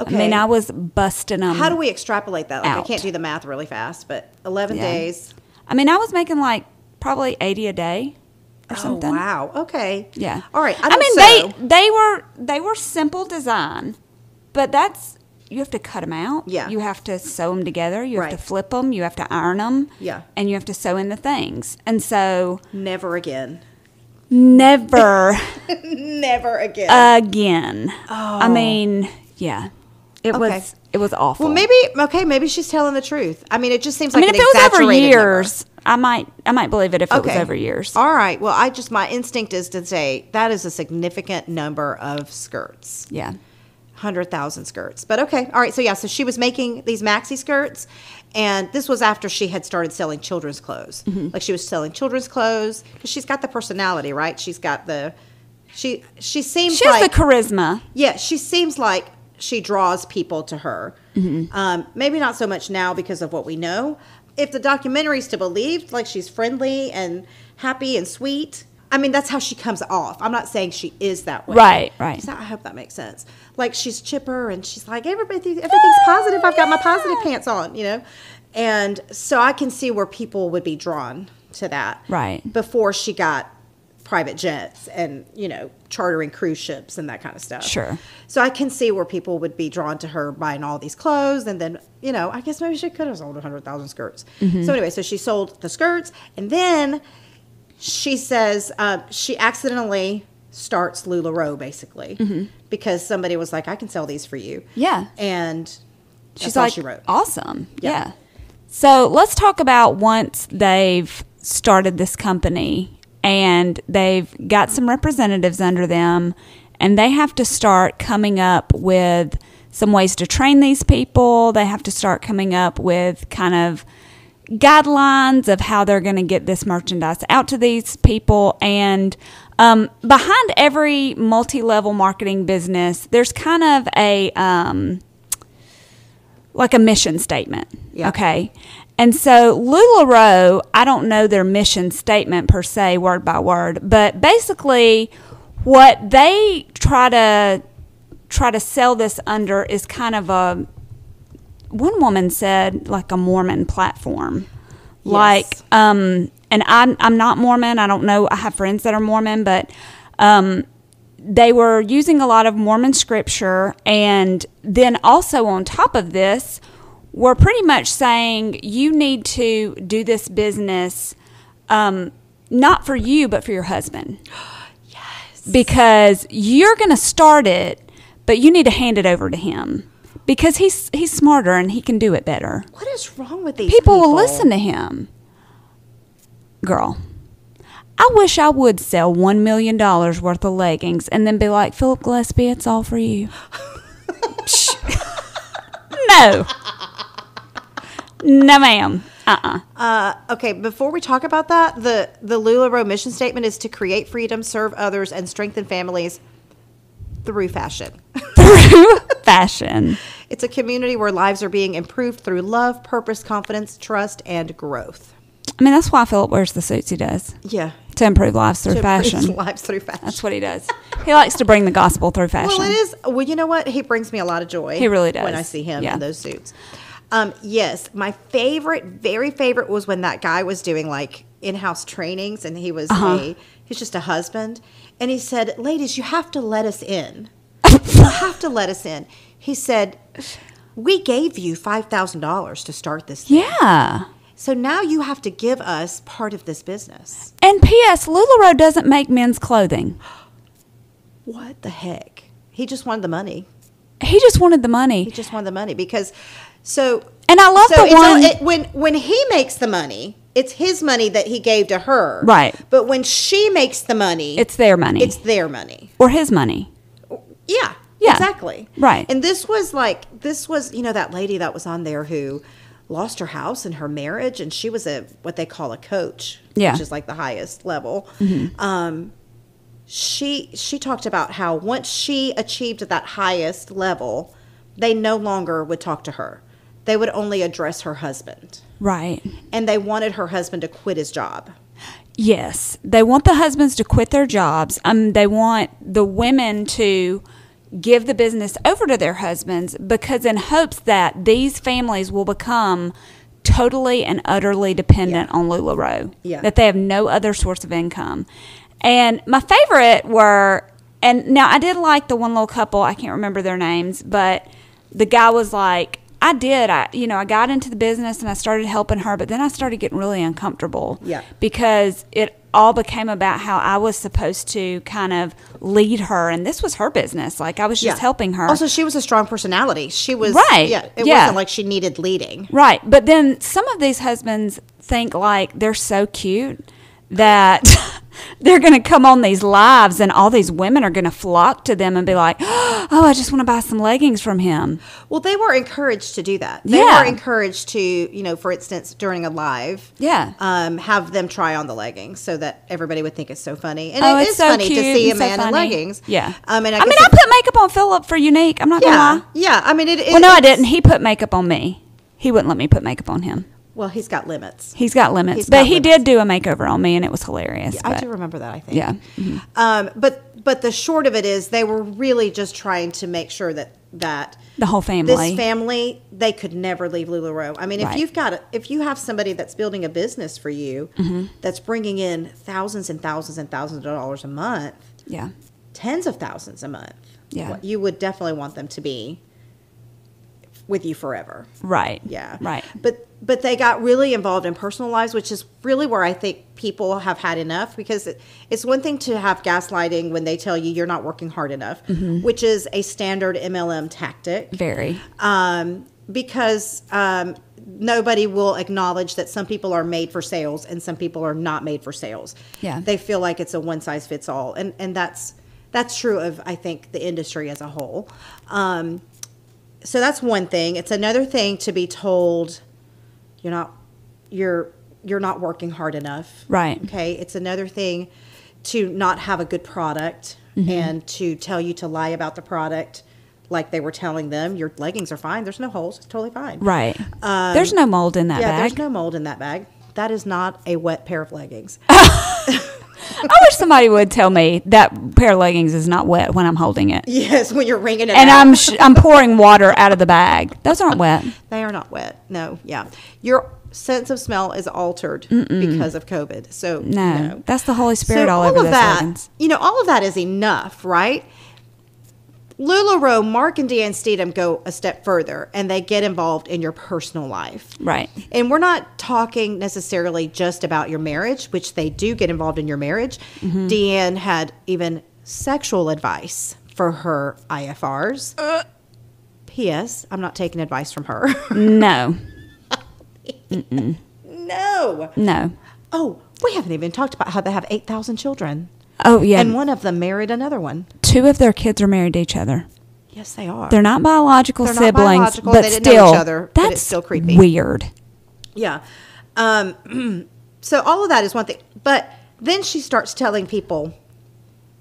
Okay. I mean, I was busting them. How do we extrapolate that? Like, I can't do the math really fast, but eleven Yeah. days. I mean, I was making like probably 80 a day or Oh something. wow. Okay. Yeah. All right. I, I, mean, sew. they they were they were simple design, but that's you have to cut them out. Yeah. You have to sew them together. You have to flip them. You have to iron them. Yeah. And you have to sew in the things. And so never again. never never again. again. Oh. I mean, yeah. It. Okay. was it was awful. well, maybe okay. Maybe she's telling the truth. I mean, it just seems I like mean, an if it was over exaggerated number. years, I might I might believe it if it was over years. All right. Well, I just my instinct is to say that is a significant number of skirts. Yeah. Hundred thousand skirts. But okay. All right. So yeah. So she was making these maxi skirts, and this was after she had started selling children's clothes. Mm-hmm. Like she was selling children's clothes because she's got the personality, right? She's got the. She she seems She has like the charisma. yeah, she seems like she draws people to her. Mm-hmm. Um, maybe not so much now because of what we know. If the documentary's to believe, like she's friendly and happy and sweet. I mean, that's how she comes off. I'm not saying she is that way. Right, right. So I hope that makes sense. Like she's chipper and she's like everybody, everything's positive. I've got my positive pants on, you know. And so I can see where people would be drawn to that. Right. Before she got private jets and you know chartering cruise ships and that kind of stuff. Sure. So I can see where people would be drawn to her buying all these clothes, and then you know, I guess maybe she could have sold hundred thousand skirts. So anyway, so she sold the skirts, and then she says uh, she accidentally starts LuLaRoe basically because somebody was like, "I can sell these for you." Yeah. and that's She's like, she wrote. awesome. Yeah. Yeah. So let's talk about once they've started this company and they've got some representatives under them and they have to start coming up with some ways to train these people. They have to start coming up with kind of guidelines of how they're going to get this merchandise out to these people. And um, behind every multi level marketing business, there's kind of a. Um, like a mission statement. Yeah. Okay. And so LuLaRoe, I don't know their mission statement per se, word by word, but basically what they try to try to sell this under is kind of a one woman said like a Mormon platform. Like um and I'm I'm not Mormon. I don't know. I have friends that are Mormon, but um they were using a lot of Mormon scripture, and then also on top of this, were pretty much saying you need to do this business um, not for you, but for your husband. yes. Because you're going to start it, but you need to hand it over to him because he's he's smarter and he can do it better. What is wrong with these People, people? will listen to him. Girl, I wish I would sell $1 million worth of leggings and then be like, Philip Gillespie, it's all for you. No. No, ma'am. Uh-uh. Uh, okay, before we talk about that, the the LuLaRoe mission statement is to create freedom, serve others, and strengthen families through fashion. Through fashion. It's a community where lives are being improved through love, purpose, confidence, trust, and growth. I mean, that's why Philip wears the suits he does Yeah, to improve lives through to fashion. lives through fashion. That's what he does. He likes to bring the gospel through fashion. Well, it is. Well, you know what? He brings me a lot of joy. He really does. when I see him Yeah. in those suits. Um, yes, my favorite, very favorite, was when that guy was doing like in-house trainings, and he was Uh-huh. a he's just a husband, and he said, "Ladies, you have to let us in. you have to let us in." He said, "We gave you five thousand dollars to start this, thing, Yeah. so now you have to give us part of this business." And P.S. LuLaRoe doesn't make men's clothing. What the heck? He just wanted the money. He just wanted the money. He just wanted the money because so And I love so the it's all- one. it- when when he makes the money, it's his money that he gave to her. Right. But when she makes the money, it's their money. it's their money. or his money. Yeah. Yeah. exactly. Right. And this was like this was you know that lady that was on there who lost her house and her marriage, and she was a what they call a coach, Yeah. which is like the highest level. Um, she she talked about how once she achieved that highest level, they no longer would talk to her. They would only address her husband, Right. and they wanted her husband to quit his job. Yes, they want the husbands to quit their jobs. Um, they want the women to give the business over to their husbands because, in hopes that these families will become totally and utterly dependent on LuLaRoe. Yeah. That they have no other source of income. And my favorite were, and now I did like the one little couple. I can't remember their names, but the guy was like, I did. I, you know, I got into the business and I started helping her, but then I started getting really uncomfortable Yeah. because it all became about how I was supposed to kind of lead her, and this was her business. Like I was just Yeah. helping her. Also, she was a strong personality. She was Right. Yeah, it Yeah. wasn't like she needed leading. Right. But then some of these husbands think like they're so cute that they're going to come on these lives and all these women are going to flock to them and be like, oh, I just want to buy some leggings from him. Well, they were encouraged to do that. They Yeah. were encouraged to, you know, for instance, during a live, Yeah. um, have them try on the leggings so that everybody would think it's so funny. And oh, it it's is so funny cute to see a and so man in leggings. Yeah. Um, and I, I, mean, I put makeup on Philip for Younique. I'm not going to lie. yeah. I mean, it. it Well, no, I didn't. He put makeup on me. He wouldn't let me put makeup on him. Well, he's got limits. He's got limits, He's but got he limits. did do a makeover on me, and it was hilarious. Yeah, I do remember that. I think. Yeah. Mm-hmm. Um, but but the short of it is, they were really just trying to make sure that that The whole family. this family they could never leave LuLaRoe. I mean, if Right. you've got a, if you have somebody that's building a business for you Mm-hmm. that's bringing in thousands and thousands and thousands of dollars a month, yeah. tens of thousands a month, Yeah. you would definitely want them to be with you forever. Right. Yeah. Right. But but they got really involved in personal lives, which is really where I think people have had enough because it, it's one thing to have gaslighting when they tell you you're not working hard enough, Mm-hmm. which is a standard MLM tactic. Very. Um, because um, nobody will acknowledge that some people are made for sales and some people are not made for sales. Yeah. They feel like it's a one size fits all, and and that's that's true of I think the industry as a whole. Um, so that's one thing. It's another thing to be told you're not you're you're not working hard enough. Right. Okay. It's another thing to not have a good product Mm-hmm. and to tell you to lie about the product like they were telling them your leggings are fine. There's no holes. It's totally fine. Right. Um, there's no mold in that yeah, bag. there's no mold in that bag. That is not a wet pair of leggings. I wish somebody would tell me that pair of leggings is not wet when I'm holding it. yes, when you're wringing it And out. I'm sh- I'm pouring water out of the bag. Those aren't wet. They are not wet. No, yeah. Your sense of smell is altered because of COVID. So No, that's the Holy Spirit So all, over of that, leggings. you know, all of that is enough, right? LuLaRoe, Mark and Deanne Stidham go a step further and they get involved in your personal life. Right. And we're not talking necessarily just about your marriage, which they do get involved in your marriage. Mm-hmm. Deanne had even sexual advice for her IFRs. Uh. P.S. I'm not taking advice from her. No. no. No. Oh, we haven't even talked about how they have 8,000 children. Oh yeah. And one of them married another one. Two of their kids are married to each other. Yes, they are. They're not biological They're not siblings, biological, but they didn't know still, each other, but that's it's still creepy. weird. Yeah. Um, so all of that is one thing. But then she starts telling people,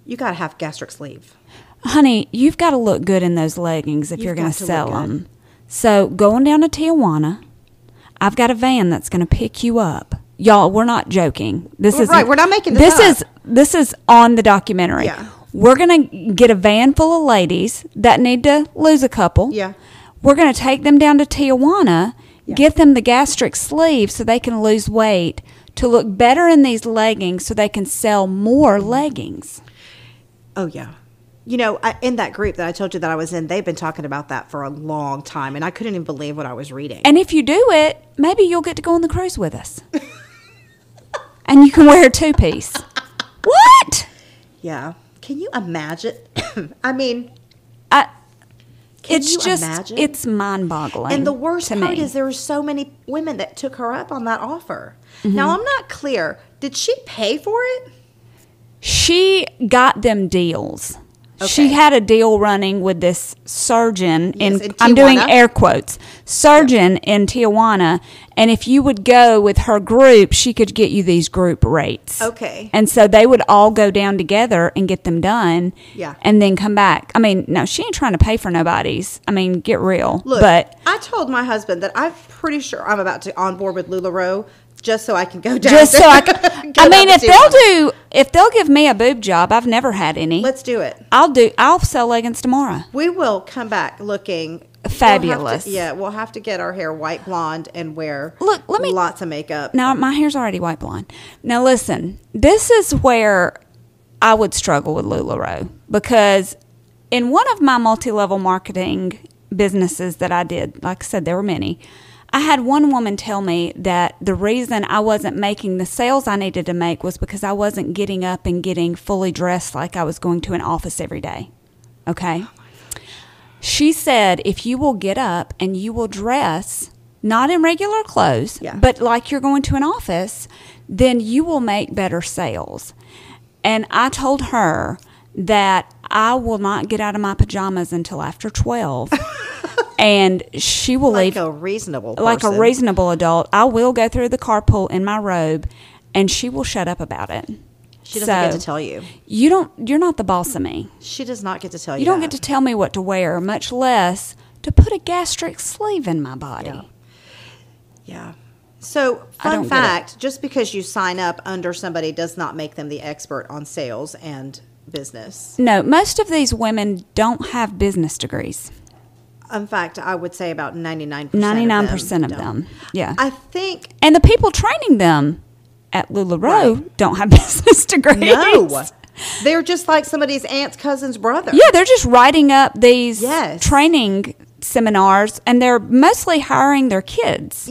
you got to have gastric sleeve. Honey, you've got to look good in those leggings if You've you're going got to sell them. So going down to Tijuana, I've got a van that's going to pick you up. Y'all, we're not joking. This is Right, we're not making this This is this is on the documentary. Yeah. We're going to get a van full of ladies that need to lose a couple. Yeah. We're going to take them down to Tijuana, Yeah. get them the gastric sleeve so they can lose weight to look better in these leggings so they can sell more leggings. Oh, yeah. You know, I, in that group that I told you that I was in, they've been talking about that for a long time, and I couldn't even believe what I was reading. And if you do it, maybe you'll get to go on the cruise with us. and you can wear a two piece. What? yeah. Can you imagine? I mean, I, Can it's just, imagine? it's mind boggling. And the worst part me. is there were so many women that took her up on that offer. Mm-hmm. Now I'm not clear. Did she pay for it? she got them deals. She had a deal running with this surgeon in, Yes, in I'm doing air quotes, surgeon in Tijuana. And if you would go with her group, she could get you these group rates. Okay. And so they would all go down together and get them done. Yeah. And then come back. I mean, no, she ain't trying to pay for nobody's. I mean, get real. Look, but I told my husband that I'm pretty sure I'm about to onboard with LuLaRoe just so I can go down. just so I can, I mean, if they'll do, if they'll give me a boob job, I've never had any. let's do it. I'll do, I'll sell leggings tomorrow. We will come back looking we'll to- Fabulous. yeah, we'll have to get our hair white blonde and wear Look, let me- lots of makeup. Now my hair's already white blonde. Now listen, this is where I would struggle with LuLaRoe because in one of my multi-level marketing businesses that I did, like I said, there were many. I had one woman tell me that the reason I wasn't making the sales I needed to make was because I wasn't getting up and getting fully dressed like I was going to an office every day. Okay? Oh she said, if you will get up and you will dress, not in regular clothes, Yeah. but like you're going to an office, then you will make better sales. And I told her that I will not get out of my pajamas until after 12. and she will like leave a reasonable like a reasonable adult. I will go through the carpool in my robe and she will shut up about it. She doesn't get to tell you. You don't you're not the boss of me. She does not get to tell you. You don't that. get to tell me what to wear, much less to put a gastric sleeve in my body. Yeah. Yeah. So, fun fact just because you sign up under somebody does not make them the expert on sales and business. No, most of these women don't have business degrees. In fact, I would say about 99% 99% of don't. them. Yeah. I think, and the people training them at LuLaRoe Right. don't have business degrees. no. They're just like somebody's aunt's cousin's brother. Yeah, they're just writing up these Yes. training seminars and they're mostly hiring their kids.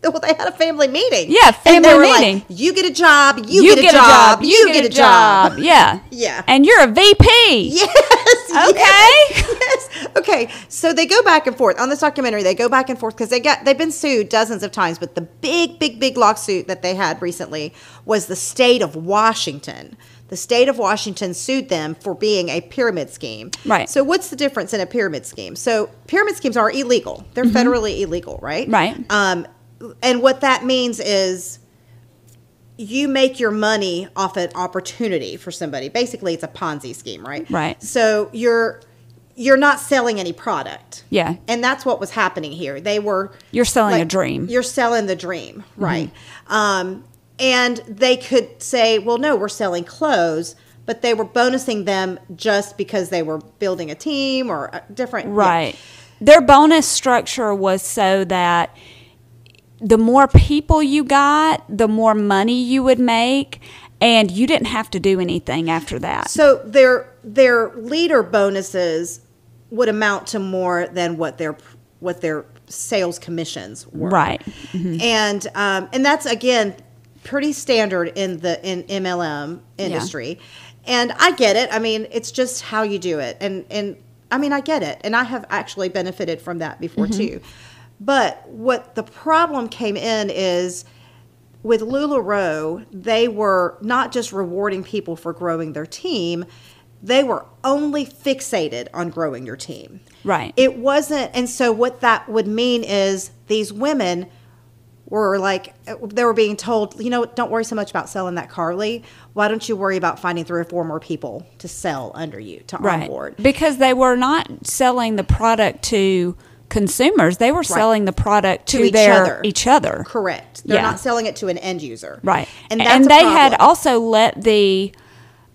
Well, they had a family meeting. Yeah, family were like, meeting. you get a job, you, get, a job, you get, a job. Yeah. Yeah. And you're a VP. Yes. Okay. Yes, yes. Okay. So they go back and forth on this documentary. They go back and forth because they got they've been sued dozens of times. But the big, big, big lawsuit that they had recently was the state of Washington. The state of Washington sued them for being a pyramid scheme. Right. So what's the difference in a pyramid scheme? So pyramid schemes are illegal. They're federally illegal, right? Mm-hmm. Right. Um, and what that means is you make your money off an opportunity for somebody. Basically, it's a Ponzi scheme, right? Right. So you're you're not selling any product. Yeah. And that's what was happening here. They were You're selling a dream. You're selling the dream, Mm-hmm. right? Um, and they could say, "Well, no, we're selling clothes." But they were bonusing them just because they were building a team or a different. yeah. Right. Their bonus structure was so that the more people you got, the more money you would make, and you didn't have to do anything after that. So their their leader bonuses would amount to more than what their what their sales commissions were. Right. And um, and that's again pretty standard in the in MLM industry. And I get it. I mean, it's just how you do it. And and I mean, I get it. And I have actually benefited from that before too. But what the problem came in is with LuLaRoe, they were not just rewarding people for growing their team, they were only fixated on growing your team. Right. It wasn't, and so what that would mean is these women were like, they were being told, you know, don't worry so much about selling that Carly. Why don't you worry about finding three or four more people to sell under you to right. onboard? Because they were not selling the product to consumers, they were selling the product to, To each their other. each other. Correct. They're Yeah. not selling it to an end user. Right. And And, they had also let the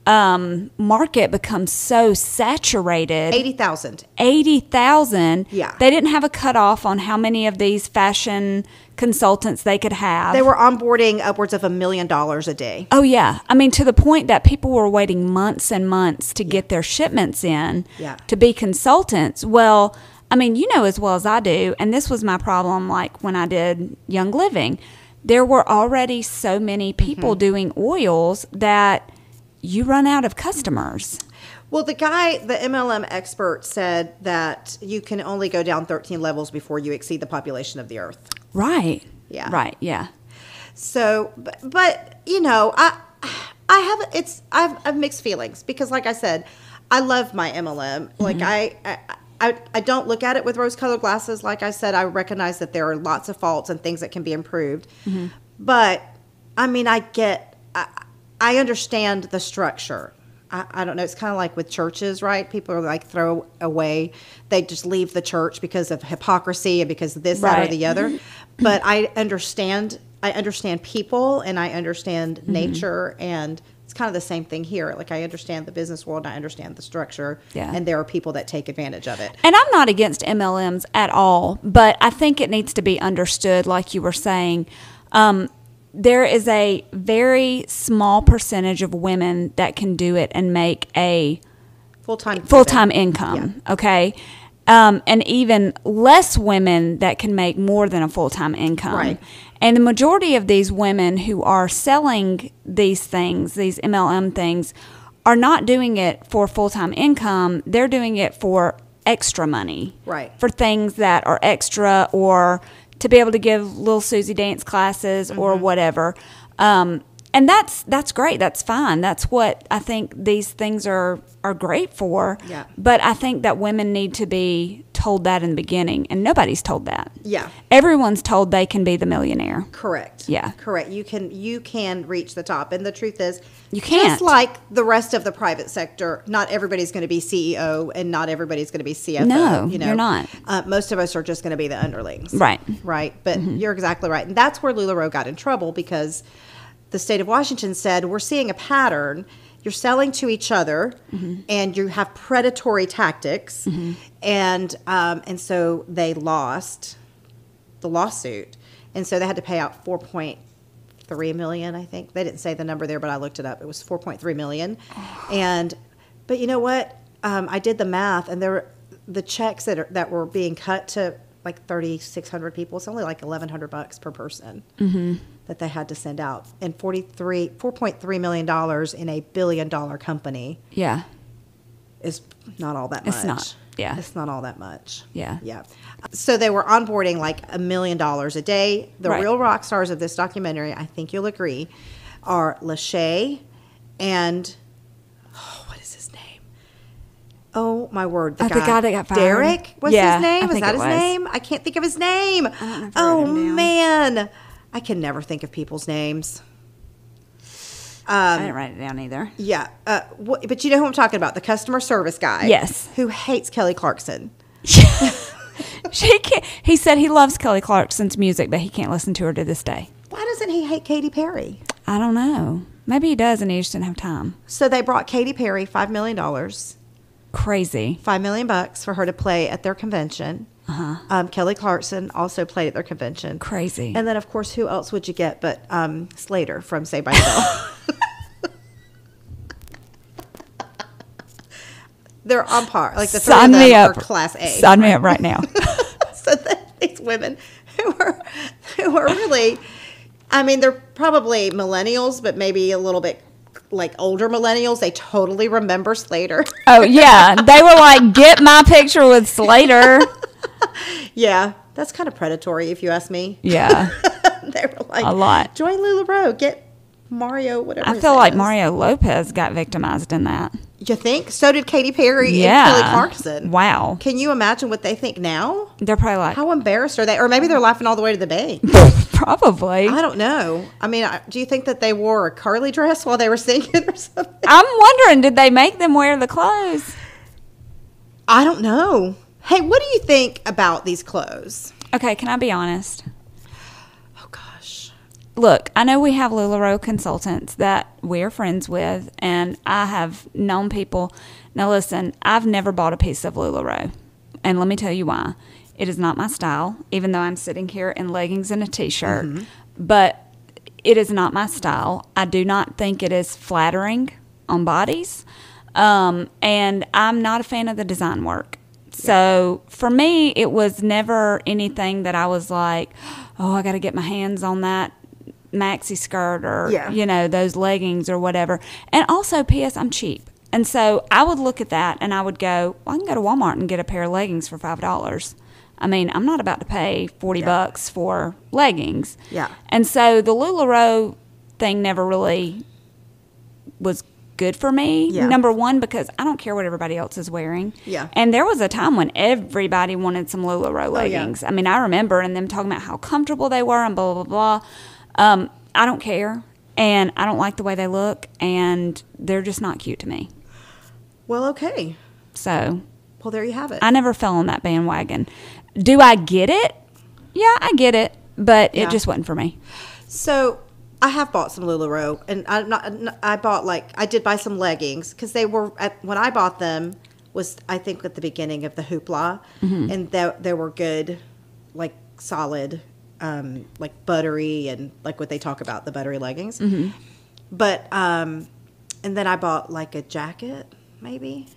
um, market become so saturated. 80,000. 80,000. Yeah. They didn't have a cutoff on how many of these fashion consultants they could have. They were onboarding upwards of a million dollars a day. Oh, yeah. I mean, to the point that people were waiting months and months to get their shipments in Yeah. to be consultants. Well, I mean, you know as well as I do, and this was my problem like when I did Young Living. There were already so many people Mm-hmm. doing oils that you run out of customers. Well, the guy, the MLM expert, said that you can only go down 13 levels before you exceed the population of the earth. Right. Yeah. Right. Yeah. So, but, but you know, I I have it's I've, I've mixed feelings because, like I said, I love my MLM. Like I, I, I, I don't look at it with rose-colored glasses. Like I said, I recognize that there are lots of faults and things that can be improved. But I mean, I get, I, I understand the structure. I, I don't know. It's kind of like with churches, right? People are like throw away. They just leave the church because of hypocrisy and because of this, that, or the other. But I understand. I understand people and I understand Mm-hmm. nature and. It's kind of the same thing here. Like I understand the business world, and I understand the structure, Yeah. and there are people that take advantage of it. And I'm not against MLMs at all, but I think it needs to be understood, like you were saying. Um, there is a very small percentage of women that can do it and make a Full time, full time income. Okay. Um, and even less women that can make more than a full time income. Right. And the majority of these women who are selling these things, these MLM things, are not doing it for full time income. They're doing it for extra money. Right. For things that are extra or to be able to give little Susie dance classes or Mm-hmm. whatever. Um, and that's that's great. That's fine. That's what I think these things are are great for. Yeah. But I think that women need to be told that in the beginning, and nobody's told that. Yeah. Everyone's told they can be the millionaire. Correct. Yeah. Correct. You can you can reach the top, and the truth is, You can't. Just like the rest of the private sector, not everybody's going to be CEO, and not everybody's going to be CFO. No, you know, you're not. Uh, most of us are just going to be the underlings. Right. Mm-hmm. Right. But you're exactly right, and that's where LuLaRoe got in trouble because the state of Washington said we're seeing a pattern. You're selling to each other, Mm-hmm. and you have predatory tactics, and um, and so they lost the lawsuit, and so they had to pay out four point three million. I think they didn't say the number there, but I looked it up. It was four point three million, and but you know what? Um, I did the math, and there the checks that are, that were being cut to like thirty six hundred people. It's only like eleven hundred bucks per person that they had to send out, and 43 4.3 million dollars in a billion dollar company Yeah. is not all that much. It's not, yeah. It's not all that much. Yeah. Yeah. So they were onboarding like a million dollars a day. The Right. real rock stars of this documentary, I think you'll agree, are Lachey and oh, what is his name? Oh my word! Oh, the guy that got fired? Derek was Yeah, his name. I Is think that it his was. name? I can't think of his name. know if I wrote Oh him down. man, I can never think of people's names. I didn't write it down either. Yeah, uh, wh- but you know who I'm talking about? The customer service guy. Yes. Who hates Kelly Clarkson. She can't, he said he loves Kelly Clarkson's music, but he can't listen to her to this day. Why doesn't he hate Katy Perry? I don't know. Maybe he does, and he just didn't have time. So they brought Katy Perry five million dollars, Crazy. five million bucks for her to play at their convention. Uh-huh. Um, Kelly Clarkson also played at their convention. Crazy. And then, of course, who else would you get but um, Slater from Say by Bell? They're on par. Like the three of them me are up. class A. Sign me up right now. so that these women who are who are really I mean they're probably millennials but maybe a little bit like older millennials they totally remember Slater. oh yeah, they were like, "Get my picture with Slater." yeah, that's kind of predatory if you ask me. Yeah, they were like A lot. Join LuLaRoe, get Mario whatever. I feel like is." Mario Lopez got victimized in that. You think? So did Katy Perry Yeah, and Kelly Clarkson. Wow, Can you imagine what they think now? they're probably like, How embarrassed are they? Or maybe they're laughing all the way to the bank. probably. I don't know. I mean, I- do you think that they wore a curly dress while they were singing or something? I'm wondering, did they make them wear the clothes? I don't know. Hey, what do you think about these clothes? Okay, can I be honest? Oh gosh. Look, I know we have LuLaRoe consultants that we're friends with, and I have known people. Now, listen, I've never bought a piece of LuLaRoe, and let me tell you why. It is not my style, even though I'm sitting here in leggings and a t shirt, but it is not my style. I do not think it is flattering on bodies, um, and I'm not a fan of the design work. So for me, it was never anything that I was like, oh, I got to get my hands on that maxi skirt or Yeah. you know those leggings or whatever. And also, P.S. I'm cheap, and so I would look at that and I would go, well, I can go to Walmart and get a pair of leggings for five dollars. I mean, I'm not about to pay forty Yeah. bucks for leggings. Yeah. And so the LuLaRoe thing never really was good for me. Yeah. Number one, because I don't care what everybody else is wearing. Yeah. And there was a time when everybody wanted some LuLaRoe Oh, yeah. leggings. I mean, I remember and them talking about how comfortable they were and blah blah blah. Um, I don't care, and I don't like the way they look, and they're just not cute to me. Well, okay. So Well, there you have it. I never fell on that bandwagon. Do I get it? Yeah, I get it, but Yeah. it just wasn't for me. So I have bought some LuLaRoe, and I'm not. I bought like I did buy some leggings because they were at when I bought them was I think at the beginning of the hoopla, and they they were good, like solid, um, like buttery and like what they talk about the buttery leggings. But um, and then I bought like a jacket, maybe,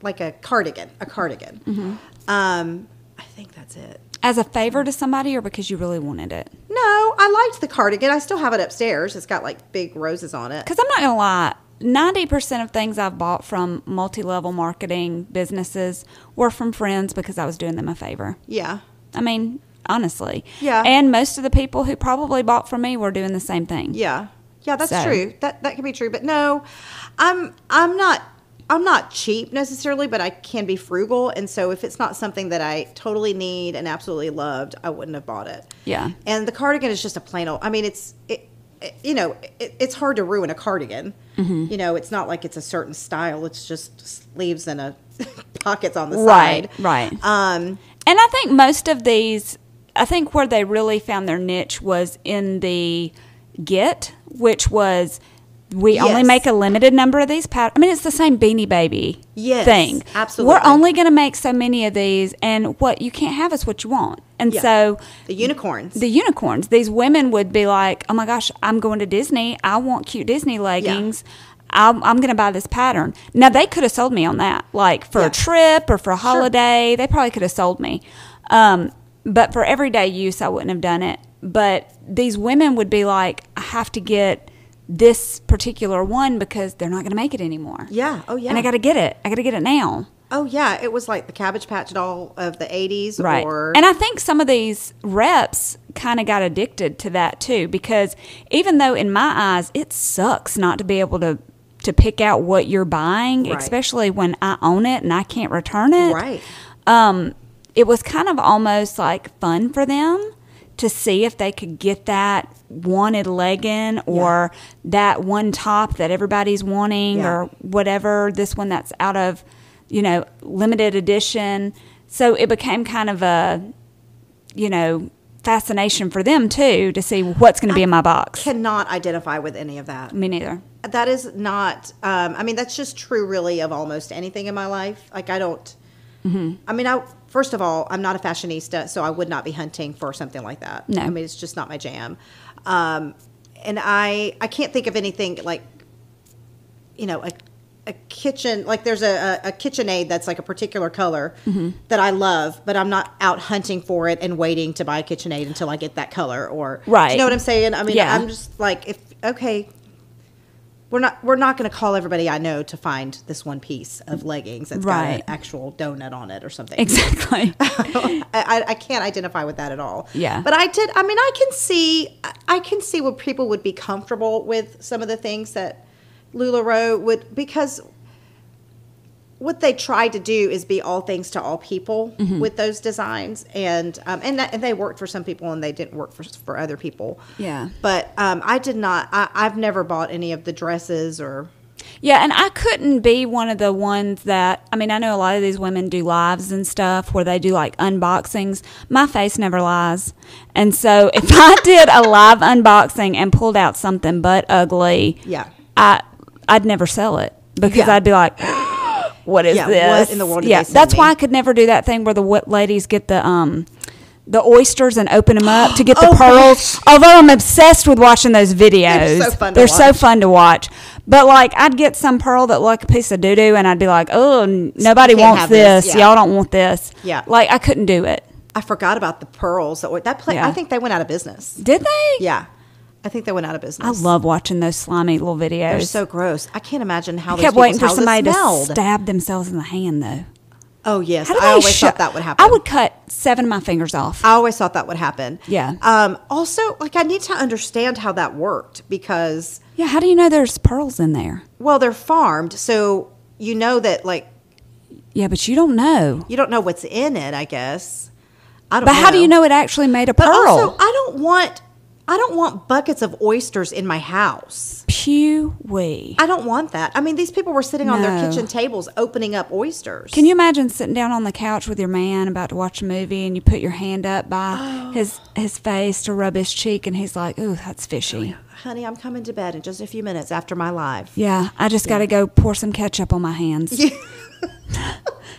like a cardigan, a cardigan. Um, I think that's it. As a favor to somebody, or because you really wanted it? No, I liked the cardigan. I still have it upstairs. It's got like big roses on it. Because I'm not gonna lie, ninety percent of things I've bought from multi-level marketing businesses were from friends because I was doing them a favor. Yeah. I mean, honestly. Yeah. And most of the people who probably bought from me were doing the same thing. Yeah. Yeah, that's So- true. That that can be true. But no, I'm I'm not I'm not cheap necessarily, but I can be frugal. And so if it's not something that I totally need and absolutely loved, I wouldn't have bought it. Yeah. And the cardigan is just a plain old. I mean, it's it, it you know it, it's hard to ruin a cardigan. Mm-hmm. You know, it's not like it's a certain style. It's just sleeves and a pockets on the Right, side. right. Um. And I think most of these, I think where they really found their niche was in the get, which was we only make a limited number of these patterns. I mean, it's the same Beanie Baby Yes, thing. absolutely. We're only going to make so many of these, and what you can't have is what you want. And Yeah. so The unicorns. the unicorns, these women would be like, "Oh my gosh, I'm going to Disney. I want cute Disney leggings." I'm, I'm going to buy this pattern. Now they could have sold me on that, like for Yeah. a trip or for a holiday. They probably could have sold me, um, but for everyday use, I wouldn't have done it. But these women would be like, "I have to get this particular one because they're not going to make it anymore." yeah. Oh yeah. and I got to get it. I got to get it now. Oh yeah, it was like the Cabbage Patch doll of the '80s, Right. Or And I think some of these reps kind of got addicted to that too because even though in my eyes it sucks not to be able to to pick out what you're buying, Right. especially when I own it and I can't return it. right, Um it was kind of almost like fun for them to see if they could get that wanted legging or that one top that everybody's wanting Yeah. or whatever this one that's out of you know limited edition so it became kind of a you know fascination for them too to see what's going to be in my box cannot identify with any of that. me neither That is not. Um, I mean, that's just true, really, of almost anything in my life. Like I don't. Mm-hmm. I mean, I first of all, I'm not a fashionista, so I would not be hunting for something like that. No. I mean, it's just not my jam. Um, and I I can't think of anything like, you know, a a kitchen like there's a, a, KitchenAid that's like a particular color Mm-hmm. that I love, but I'm not out hunting for it and waiting to buy a KitchenAid until I get that color or Right. You know what I'm saying? I mean, Yeah. I'm just like if okay, we're not we're not going to call everybody I know to find this one piece of leggings that's got an actual donut on it or something. exactly I, I- can't identify with that at all. Yeah. But I did. I mean, I can see. I- I can see where people would be comfortable with some of the things that LuLaRoe would because what they tried to do is be all things to all people Mm-hmm. with those designs, and um, and, that, and they worked for some people and they didn't work for for other people. Yeah. But um, I did not. I, I've never bought any of the dresses or. Yeah, and I couldn't be one of the ones that I mean, I know a lot of these women do lives and stuff where they do like unboxings. My face never lies. And so if I did a live unboxing and pulled out something but ugly, Yeah. I I'd never sell it because Yeah. I'd be like what is Yeah, this? what in the world yeah, that's me? why I could never do that thing where the ladies get the um the oysters and open them up to get the Oh, pearls. Although I'm obsessed with watching those videos, so They're so fun to watch. But like, I'd get some pearl that looked like a piece of doo doo, and I'd be like, "Oh, nobody wants this, this. yeah. Y'all don't want this." Yeah. like I couldn't do it. I forgot about the pearls that that play. Yeah. I think they went out of business. Did they? Yeah, I think they went out of business. I love watching those slimy little videos. They're so gross. I can't imagine how I kept waiting for somebody to stab themselves in the hand, though. Oh yes, I always sho- thought that would happen. I would cut seven of my fingers off. I always thought that would happen. Yeah. Um, also, like I need to understand how that worked because, yeah, how do you know there's pearls in there? well, they're farmed, so you know that like Yeah, but you don't know. you don't know what's in it. I guess. I don't. But how do you know it actually made a But pearl? also, I don't want. I don't want buckets of oysters in my house. Pew wee. I don't want that. I mean, these people were sitting on their No. kitchen tables opening up oysters. Can you imagine sitting down on the couch with your man about to watch a movie and you put your hand up by Oh. his his face to rub his cheek and he's like, "Ooh, that's fishy." Oh, Honey, I'm coming to bed in just a few minutes after my live. Yeah, I just got to go pour some ketchup on my hands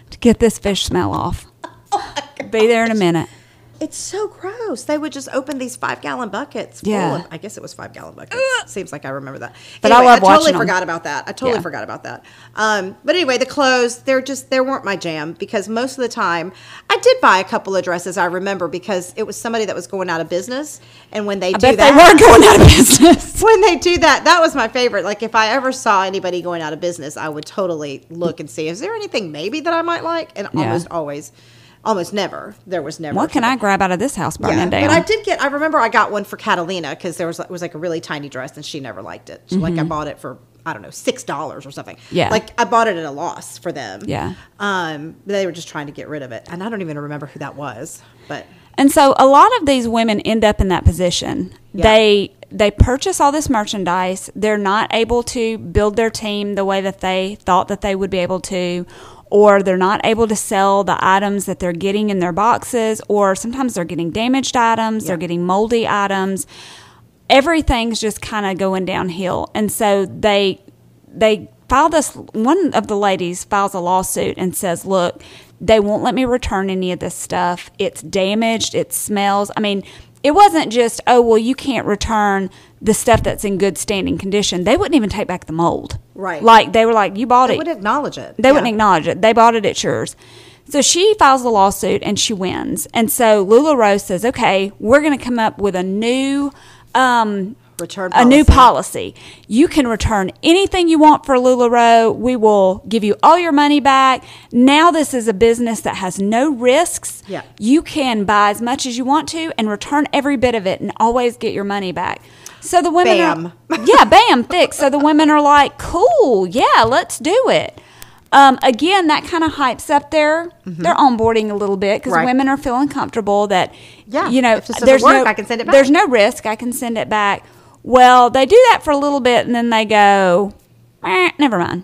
to get this fish smell off. Oh Be there in a minute. It's so gross. They would just open these five gallon buckets. Full Yeah. Of, I guess it was five gallon buckets. Seems like I remember that. But I anyway, love totally watching 'em. forgot about that. I totally Yeah. forgot about that. Um, but anyway, the clothes, they're just, they weren't my jam because most of the time I did buy a couple of dresses, I remember, because it was somebody that was going out of business. And when they I do that, they were going out of business. when they do that, that was my favorite. Like if I ever saw anybody going out of business, I would totally look and see, is there anything maybe that I might like? And Yeah. almost always, almost never, there was never. What can I grab out of this house burning down? But I did get. I remember I got one for Catalina because there was it was like a really tiny dress and she never liked it. So, Like I bought it for I don't know six dollars or something. Mm-hmm. Yeah. Like I bought it at a loss for them. Yeah. Um. They were just trying to get rid of it, and I don't even remember who that was. But And so a lot of these women end up in that position. Yeah. They they purchase all this merchandise. They're not able to build their team the way that they thought that they would be able to or they're not able to sell the items that they're getting in their boxes or sometimes they're getting damaged items, they're getting moldy items. Everything's just kind of going downhill. And so they they file this one of the ladies files a lawsuit and says look they won't let me return any of this stuff it's damaged it smells i mean it wasn't just oh well you can't return the stuff that's in good standing condition they wouldn't even take back the mold Right. like they were like you bought they it They wouldn't acknowledge it. they wouldn't acknowledge it. They bought it at yours. So she files the lawsuit and she wins. And so Lula Rose says, okay, we're going to come up with a new. Um, Return a new policy. policy. You can return anything you want for LuLaRoe. We will give you all your money back. Now this is a business that has no risks. Yeah. You can buy as much as you want to and return every bit of it and always get your money back. So the women Bam. are Yeah, bam, fix. So the women are like, "Cool. Yeah, let's do it." Um, again, that kind of hypes up their their onboarding a little bit because Mm-hmm. Right. women are feeling comfortable that Yeah, you know there's work, no I can send it back. there's no risk. I can send it back. Well, they do that for a little bit and then they go, eh, never mind.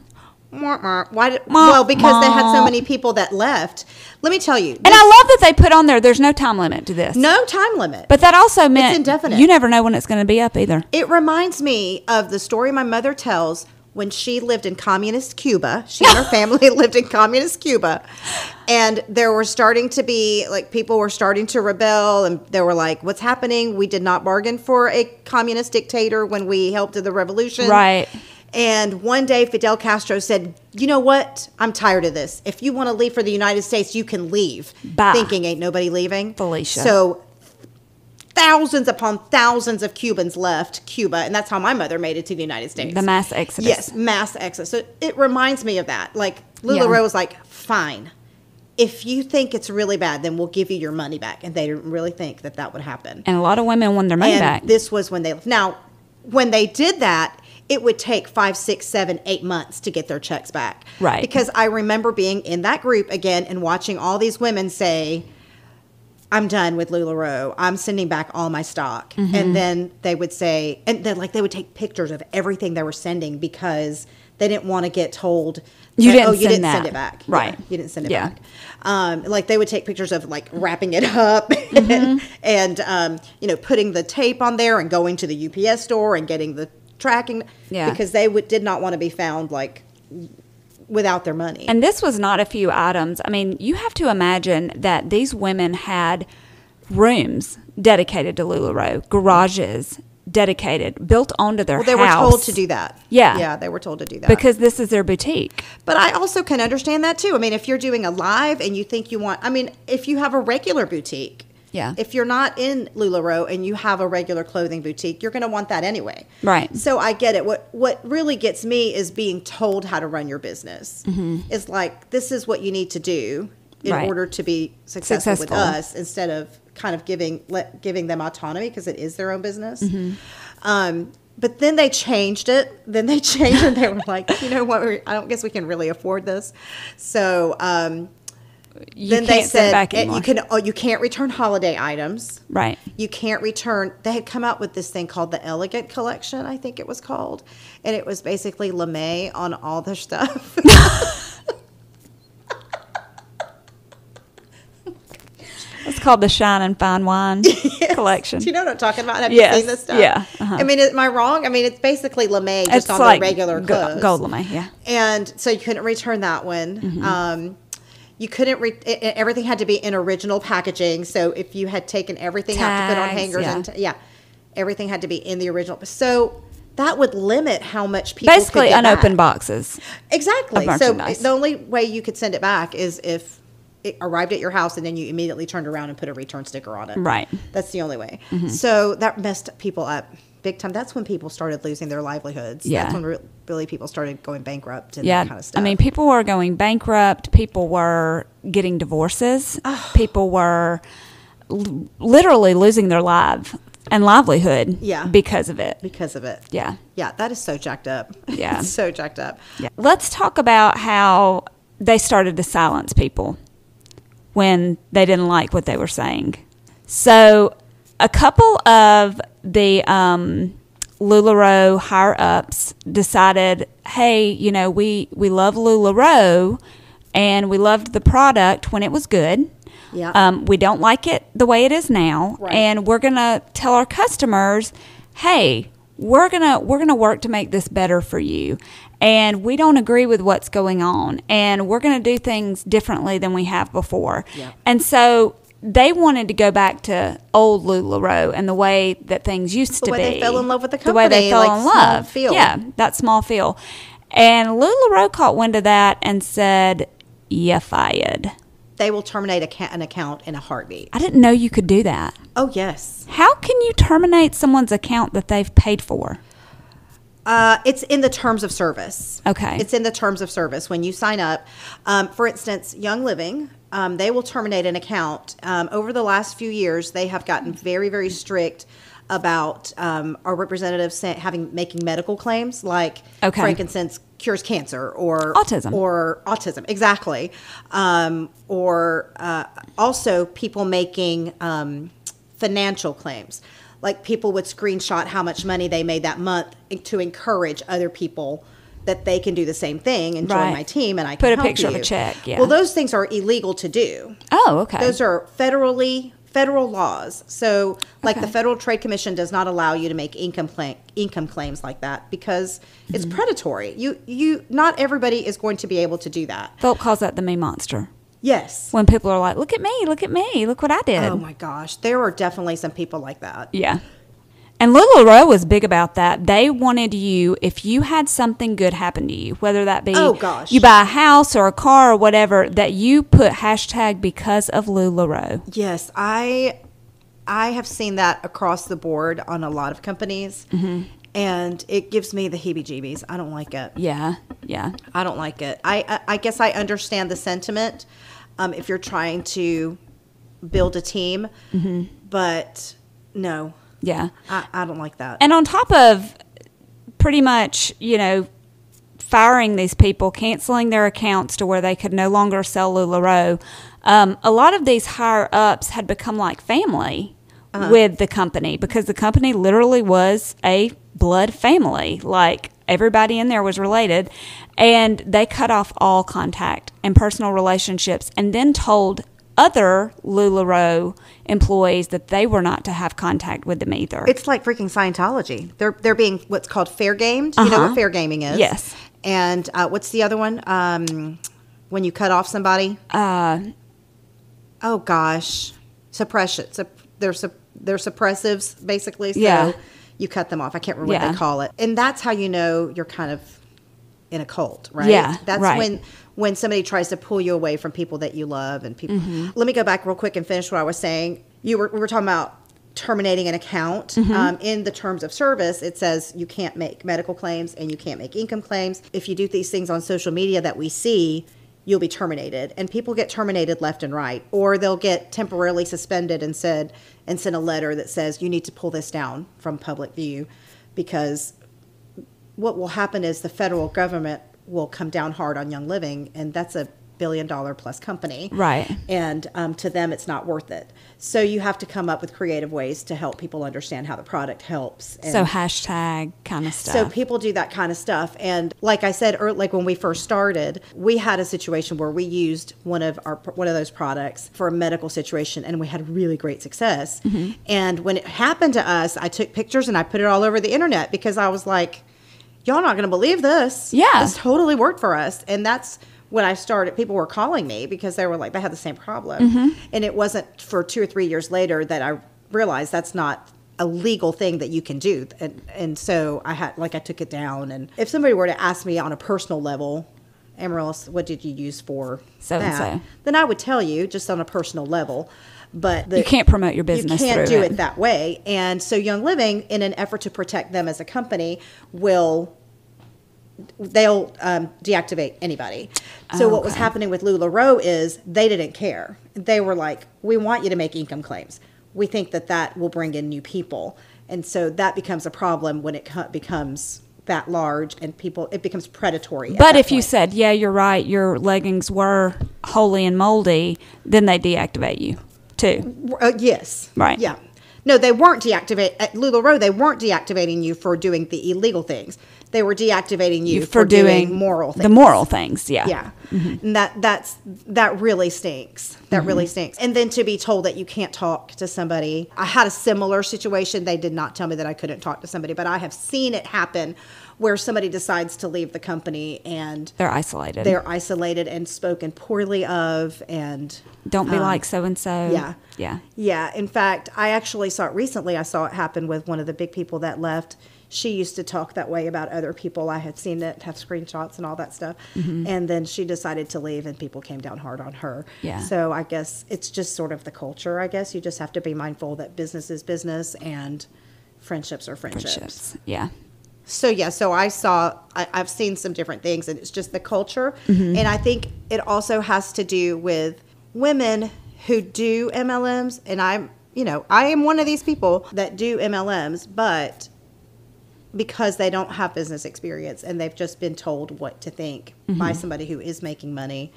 Why? Did, well, because they had so many people that left. Let me tell you. And I love that they put on there. There's no time limit to this. no time limit. But that also meant indefinite. you never know when it's going to be up either. It reminds me of the story my mother tells when she lived in communist Cuba. She and her family lived in communist Cuba. And there were starting to be, like, people were starting to rebel, and they were like, What's happening? We did not bargain for a communist dictator when we helped in the revolution. Right. And one day, Fidel Castro said, You know what? I'm tired of this. If you want to leave for the United States, you can leave. Bye. Thinking, Ain't nobody leaving. Felicia. So thousands upon thousands of Cubans left Cuba, and that's how my mother made it to the United States. The mass exodus. Yes, mass exodus. So it reminds me of that. Like Lula Yeah. Rose was like, fine. If you think it's really bad, then we'll give you your money back. And they didn't really think that that would happen. And a lot of women won their money and back. this was when they left. Now, when they did that, it would take five, six, seven, eight months to get their checks back. Right. Because I remember being in that group again and watching all these women say, I'm done with LuLaRoe. I'm sending back all my stock. Mm-hmm. And then they would say, and then like they would take pictures of everything they were sending because they didn't want to get told, You didn't oh, you send didn't that." send it back. Right. Yeah, you didn't send it Yeah. back. Um, like they would take pictures of like wrapping it up Mm-hmm. and, um, you know, putting the tape on there and going to the UPS store and getting the tracking Yeah. because they would, did not want to be found like without their money. And this was not a few items. I mean, you have to imagine that these women had rooms dedicated to LuLaRoe, garages dedicated, built onto their well, they house. were told to do that. Yeah. Yeah, they were told to do that. because this is their boutique. But I also can understand that too. I mean, if you're doing a live and you think you want, I mean, if you have a regular boutique, Yeah. If you're not in LuLaRoe and you have a regular clothing boutique, you're going to want that anyway. Right. So I get it. What what really gets me is being told how to run your business. It's like this is what you need to do in Mm-hmm. Right. order to be successful, with us instead of kind of giving let, giving them autonomy because it is their own business. Mm-hmm. Um, but then they changed it. Then they changed and they were like, you know what? we I don't guess we can really afford this. So um, You then they said back you can oh, you can't return holiday items. right. You can't return. They had come out with this thing called the Elegant Collection, I think it was called, and it was basically lamé on all the stuff. It's called the Shine and Fine Wine collection. Do you know what I'm talking about? Have Yes, you seen this stuff? yeah, uh-huh. I mean, am I wrong? I mean, it's basically lamé just it's on like the regular clothes. gold lame, yeah. and so you couldn't return that one. Mm-hmm. Um, you couldn't. Re- everything had to be in original packaging. So if you had taken everything out to put on hangers yeah. and t- yeah, everything had to be in the original. So that would limit how much people could Basically, unopened back. boxes. Exactly. So the only way you could send it back is if it arrived at your house and then you immediately turned around and put a return sticker on it. Right. Mm-hmm. That's the only way. So that messed people up big time. That's when people started losing their livelihoods. Yeah. That's when re- really people started going bankrupt and Yeah, that kind of stuff. I mean, people were going bankrupt. People were getting divorces. People were l- literally losing their life and livelihood. Yeah. because of it. because of it. Yeah, Yeah, that is so jacked up. Yeah. So jacked up. yeah. Let's talk about how they started to silence people when they didn't like what they were saying. So, a couple of the um, LuLaRoe higher ups decided, hey, you know, we, we love LuLaRoe and we loved the product when it was good. Yeah. Um, we don't like it the way it is now, Right. and we're gonna tell our customers, "Hey, we're gonna we're gonna work to make this better for you, and we don't agree with what's going on, and we're gonna do things differently than we have before." Yeah. And so they wanted to go back to old LuLaRoe and the way that things used to be. The way they fell in love with the company. The way they fell like in love. feel. Yeah, that small feel. And LuLaRoe caught wind of that and said, "You fired." They will terminate a ca- an account in a heartbeat. I didn't know you could do that. Oh, yes. How can you terminate someone's account that they've paid for? Uh, it's in the terms of service. Okay. It's in the terms of service when you sign up. Um, for instance, Young Living, um, they will terminate an account. Um, over the last few years, they have gotten very, very strict about um, our representatives having making medical claims like Okay. frankincense cures cancer or Autism. or autism exactly um, or uh, also people making um, financial claims like people would screenshot how much money they made that month to encourage other people that they can do the same thing and join Right. my team and I can Put a picture of a check, yeah. Well, those things are illegal to do. Oh, okay. Those are federally federal laws. So, like the Federal Trade Commission does not allow you to make income claim, income claims like that because it's Mm-hmm. predatory. You you not everybody is going to be able to do that. Philip calls that the me monster. Yes. When people are like, "Look at me, look at me, look what I did." Oh my gosh, there are definitely some people like that. Yeah. And LuLaRoe was big about that. They wanted you, if you had something good happen to you, whether that be Oh, gosh. you buy a house or a car or whatever, that you put hashtag because of LuLaRoe. Yes, I I have seen that across the board on a lot of companies. Mm-hmm. And it gives me the heebie-jeebies. I don't like it. Yeah, yeah. I don't like it. I I, I guess I understand the sentiment um, if you're trying to build a team, Mm-hmm. but no, Yeah. I, I don't like that. And on top of pretty much, you know, firing these people, canceling their accounts to where they could no longer sell LuLaRoe, um, a lot of these higher ups had become like family with the company because the company literally was a blood family. Like everybody in there was related. And they cut off all contact and personal relationships and then told other LuLaRoe employees that they were not to have contact with them either. It's like freaking Scientology. They're they're being what's called fair gamed. You know Uh-huh. what fair gaming is? Yes. And uh, what's the other one? Um, when you cut off somebody. uh, Oh gosh, suppression. Sup- they're sup- they're suppressives basically. So Yeah. you cut them off. I can't remember what they call it. And that's how you know you're kind of in a cult, right? Yeah, That's right. when when somebody tries to pull you away from people that you love and people. Mm-hmm. Let me go back real quick and finish what I was saying. you were we were talking about terminating an account. Mm-hmm. Um, in the terms of service, it says you can't make medical claims and you can't make income claims. If you do these things on social media that we see, you'll be terminated. And people get terminated left and right, or they'll get temporarily suspended and said and send a letter that says you need to pull this down from public view because what will happen is the federal government will come down hard on Young Living, and that's a billion dollar plus company. Right. And um, to them, it's not worth it. So you have to come up with creative ways to help people understand how the product helps. And So hashtag kind of stuff. so people do that kind of stuff. And like I said, ear like when we first started, we had a situation where we used one of our one of those products for a medical situation, and we had really great success. Mm-hmm. And when it happened to us, I took pictures and I put it all over the internet because I was like, "Y'all not going to believe this. Yeah. this totally worked for us." And that's when I started. People were calling me because they were like they had the same problem, Mm-hmm. and it wasn't for two or three years later that I realized that's not a legal thing that you can do and and so i had like i took it down and if somebody were to ask me on a personal level Amaryllis, what did you use for So that? so. Then I would tell you just on a personal level, but the, You can't promote your business You can't do it. it that way. And so Young Living, in an effort to protect them as a company, will they'll um, deactivate anybody. So what was happening with Lularoe is they didn't care. They were like, "We want you to make income claims. We think that that will bring in new people." And so that becomes a problem when it co- becomes that large and people it becomes predatory. But if you said, yeah, you're right, your leggings were holy and moldy, then they deactivate you too. Uh, yes. Right. Yeah. No, they weren't deactivate at LuLaRoe. They weren't deactivating you for doing the illegal things. They were deactivating you, for, doing, moral things. the moral things. Yeah. Yeah. And that that's that really stinks. That really Mm-hmm. stinks. And then to be told that you can't talk to somebody. I had a similar situation. They did not tell me that I couldn't talk to somebody, but I have seen it happen where somebody decides to leave the company and They're isolated. they're isolated and spoken poorly of and Don't be um, like so and so. yeah. Yeah. Yeah. In fact, I actually saw it recently. I saw it happen with one of the big people that left. She used to talk that way about other people. I had seen it, have screenshots and all that stuff. Mm-hmm. And then she decided to leave, and people came down hard on her. Yeah. So I guess it's just sort of the culture. I guess you just have to be mindful that business is business and friendships are friendships. Friendships. Yeah. So yeah, so I saw, I, I've seen some different things, and it's just the culture, Mm-hmm. and I think it also has to do with women who do MLMs, and I'm, you know, I am one of these people that do MLMs, but because they don't have business experience and they've just been told what to think Mm-hmm. by somebody who is making money,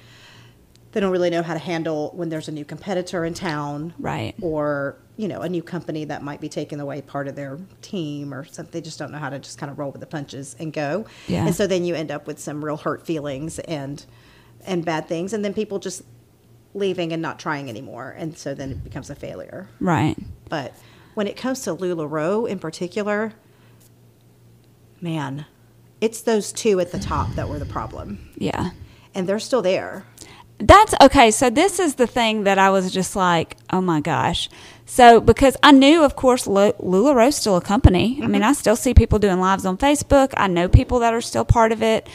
they don't really know how to handle when there's a new competitor in town, Right. or you know a new company that might be taking away part of their team or something. They just don't know how to just kind of roll with the punches and go. Yeah. And so then you end up with some real hurt feelings and and bad things, and then people just leaving and not trying anymore, and so then it becomes a failure. Right. But when it comes to Lularoe in particular, man, it's those two at the top that were the problem, Yeah. and they're still there. That's okay. So this is the thing that I was just like, oh my gosh. So because I knew, of course, Lu- LuLaRoe's still a company. I mean, mm-hmm. I still see people doing lives on Facebook. I know people that are still part of it.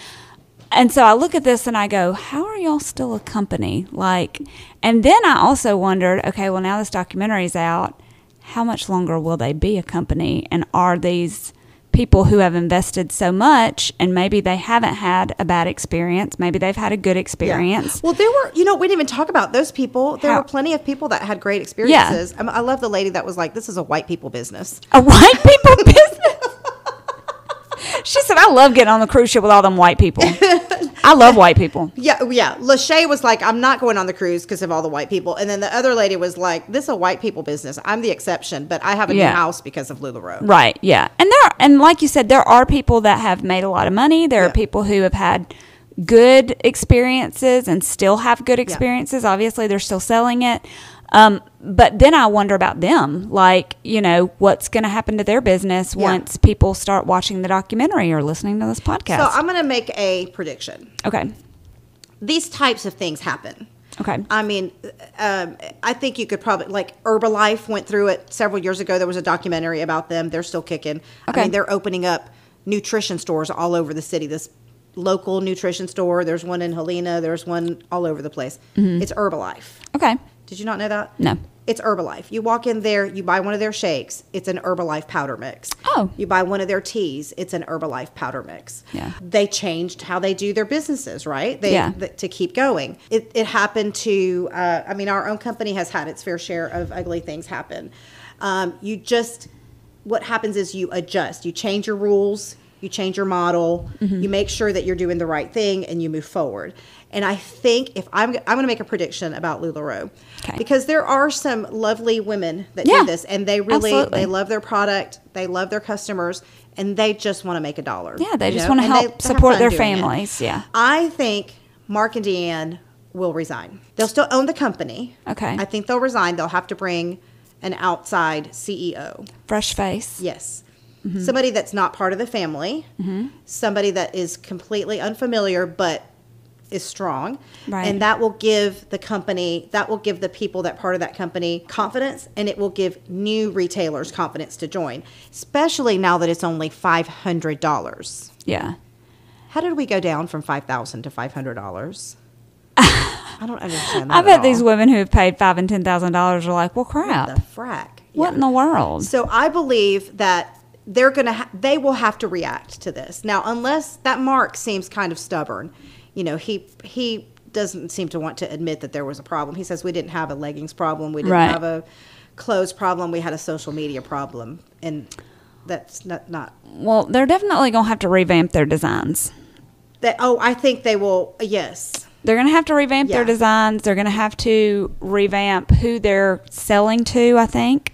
And so I look at this and I go, how are y'all still a company? Like, and then I also wondered, okay, well now this documentary's out. How much longer will they be a company? And are these people who have invested so much and maybe they haven't had a bad experience, maybe they've had a good experience. Well, there were, you know, we didn't even talk about those people. There How- were plenty of people that had great experiences. I, I love the lady that was like, "This is a white people business." A white people business. she said, "I love getting on the cruise ship with all them white people. I love white people." Yeah, oh, yeah. Lachey was like, "I'm not going on the cruise because of all the white people," and then the other lady was like, "This is a white people business. I'm the exception, but I have a Yeah. new house because of Lularoe." Right? Yeah, and there and like you said, there are people that have made a lot of money. There Yeah. are people who have had good experiences and still have good experiences. Obviously, they're still selling it. Um, but then I wonder about them, like you know, what's going to happen to their business Yeah. once people start watching the documentary or listening to this podcast. So I'm going to make a prediction. okay, These types of things happen. okay, I mean, um, I think you could probably like Herbalife went through it several years ago. There was a documentary about them. They're still kicking. Okay. I mean, they're opening up nutrition stores all over the city. This local nutrition store. There's one in Helena. There's one all over the place. Mm-hmm. It's Herbalife. okay. Did you not know that? No. It's Herbalife. You walk in there, you buy one of their shakes, it's an Herbalife powder mix. Oh. You buy one of their teas, it's an Herbalife powder mix. Yeah. They changed how they do their businesses, right? They, Yeah. th- to keep going. It, it happened to, uh, I mean, our own company has had its fair share of ugly things happen. Um, you just, what happens is you adjust, you change your rules, you change your model, Mm-hmm. you make sure that you're doing the right thing, and you move forward. And I think if I'm, I'm going to make a prediction about LuLaRoe, Okay. because there are some lovely women that Yeah, do this, and they really absolutely. they love their product, they love their customers, and they just want to make a dollar. Yeah, they just know? want to And help they have support their doing it. families. Yeah. I think Mark and Deanne will resign. They'll still own the company. Okay. I think they'll resign. They'll have to bring an outside CEO. Fresh face. Yes. Mm-hmm. Somebody that's not part of the family. Somebody that is completely unfamiliar but is strong. Right. And that will give the company, that will give the people that part of that company confidence and it will give new retailers confidence to join, especially now that it's only $500. Yeah. How did we go down from five thousand to five hundred dollars? I don't understand. That I bet these women who have paid five and ten thousand dollars are like, well, crap. the frack. What Yeah. in the world? So I believe that they're gonna ha- they will have to react to this now, unless that Mark seems kind of stubborn. You know, he he doesn't seem to want to admit that there was a problem. He says we didn't have a leggings problem, we didn't Right. have a clothes problem, we had a social media problem, and that's not not Well, they're definitely gonna have to revamp their designs. that. Oh, I think they will. Yes. They're gonna have to revamp their designs. They're gonna have to revamp who they're selling to. I think.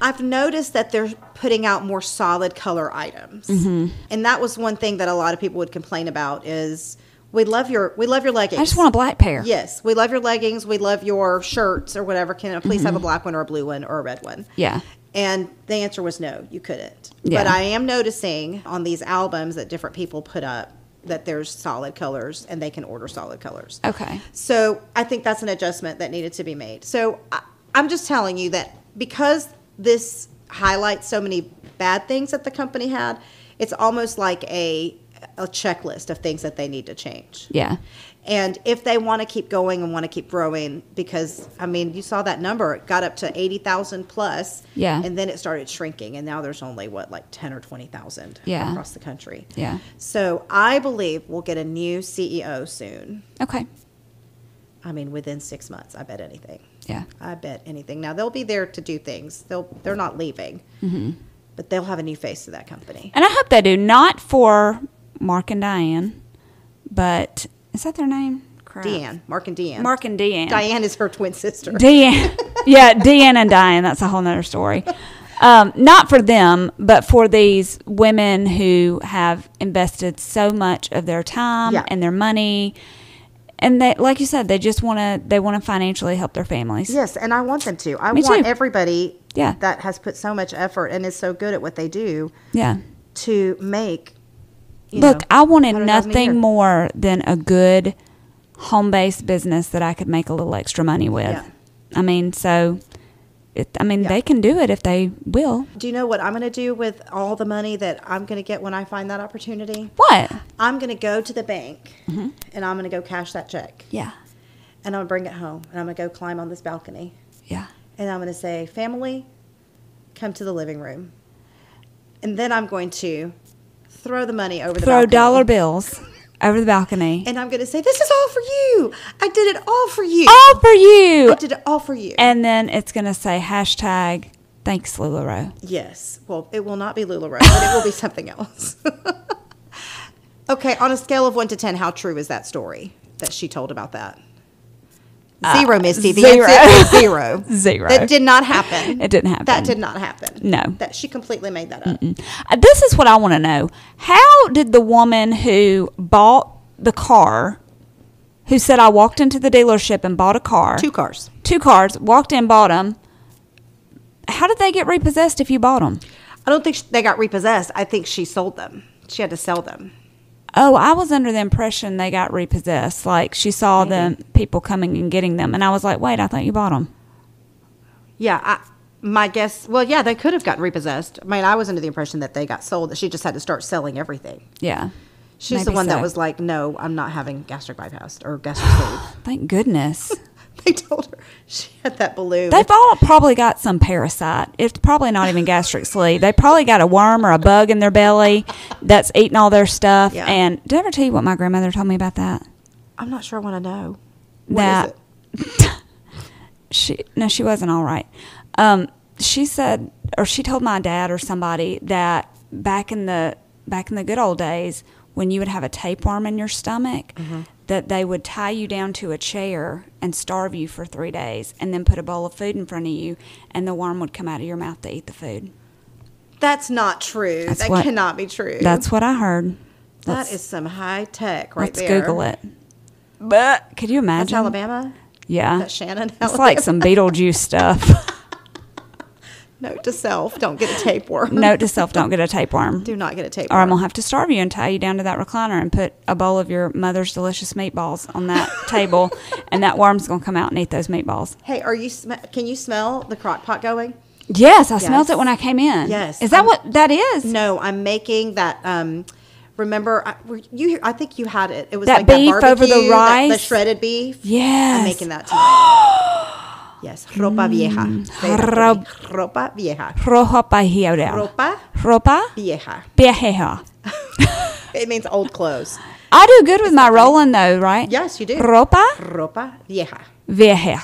I've noticed that they're putting out more solid color items, Mm-hmm. and that was one thing that a lot of people would complain about. Is we love your we love your leggings. I just want a black pair. Yes, we love your leggings. We love your shirts or whatever. Can I please have a black one or a blue one or a red one? Mm-hmm. Yeah. And the answer was no, you couldn't. Yeah. But I am noticing on these albums that different people put up that there's solid colors and they can order solid colors. Okay. So I think that's an adjustment that needed to be made. So I, I'm just telling you that because this highlights so many bad things that the company had, it's almost like a a checklist of things that they need to change. Yeah. And if they want to keep going and want to keep growing, because I mean, you saw that number, it got up to 80,000 plus. Yeah. And then it started shrinking, and now there's only, what, like 10 or 20,000 Yeah. across the country. Yeah. So I believe we'll get a new CEO soon. Okay. I mean, within six months, I bet anything. Yeah. I bet anything. Now, they'll be there to do things, they'll, they're not leaving, Mm-hmm. but they'll have a new face to that company. And I hope they do not for Mark and Diane, but is that their name? Crap. Deanne, Mark and Deanne. Mark and Deanne. Diane is her twin sister. Deanne. yeah, Deanne and Diane. That's a whole nother story. Um, not for them, but for these women who have invested so much of their time Yeah. and their money, and they, like you said, they just want to they want to financially help their families. Yes, and I want them to. I Me want too. everybody Yeah. that has put so much effort and is so good at what they do Yeah. to make. Look, know, I wanted $100,000 a year. nothing more than a good home based business that I could make a little extra money with. Yeah. I mean, so it, I mean, Yeah. they can do it if they will. Do you know what I'm going to do with all the money that I'm going to get when I find that opportunity? What? I'm going to go to the bank Mm-hmm. and I'm going to go cash that check Yeah. and I'm going to bring it home and I'm going to go climb on this balcony Yeah. and I'm going to say, "Family, come to the living room." And then I'm going to throw the money over the Throw balcony. dollar bills over the balcony. and I'm going to say, "This is all for you. I did it all for you. all for you. I did it all for you." And then it's going to say hashtag thanks LuLaRoe. Yes. Well, it will not be LuLaRoe, but it will be something else. okay, on a scale of one to ten, how true is that story that she told about that? Zero, Misty. The Uh, zero. answer is zero. Zero. That did not happen. It didn't happen. That did not happen. No. That she completely made that up. Uh, This is what I want to know. How did the woman who bought the car, who said, I walked into the dealership and bought a car, Two cars. two cars, walked in, bought them, how did they get repossessed if you bought them? I don't think they got repossessed. I think she sold them. She had to sell them. Oh, I was under the impression they got repossessed. Like she saw the people coming and getting them. And I was like, wait, I thought you bought them. Yeah, I, my guess. Well, yeah, they could have gotten repossessed. I mean, I was under the impression that they got sold. That she just had to start selling everything. Yeah. She's the Maybe one that was like, "No, I'm not having gastric bypass or gastric sleeve." Thank goodness. they told her she had that balloon. They've all probably got some parasite. It's probably not even gastric sleeve. They probably got a worm or a bug in their belly that's eating all their stuff. Yeah. And did I ever tell you what my grandmother told me about that? I'm not sure I want to know. What is that it? she no, she wasn't all right. Um, she said, or she told my dad or somebody that back in the back in the good old days, when you would have a tapeworm in your stomach, Mm-hmm. That they would tie you down to a chair and starve you for three days, and then put a bowl of food in front of you, and the worm would come out of your mouth to eat the food. That's not true. That's that what- cannot be true. That's what I heard. That's, Let's- some high tech right let's there. Google it. But could you imagine? That's Alabama. Yeah, That's Shannon. it's like some Beetlejuice stuff. Note to self: Don't get a tapeworm. Note to self: Don't get a tapeworm. Do not get a tapeworm. Or I'm gonna have to starve you and tie you down to that recliner and put a bowl of your mother's delicious meatballs on that table, and that worm's gonna come out and eat those meatballs. Hey, are you? Sm- can you smell the crock pot going? Yes, I smelled it when I came in. Yes, is that I'm- what that is? No, I'm making that. Um, remember, I, were you? I think you had it. It was That like beef that over the barbecue, that- the shredded beef. Yes. I'm making that tonight. yes, ropa vieja. Rob- ropa vieja. Ropa vieja. Ropa Ropa vieja. vieja. It means old clothes. I do good with my rolling though, right? Yes, you do. Ropa Ropa vieja. vieja.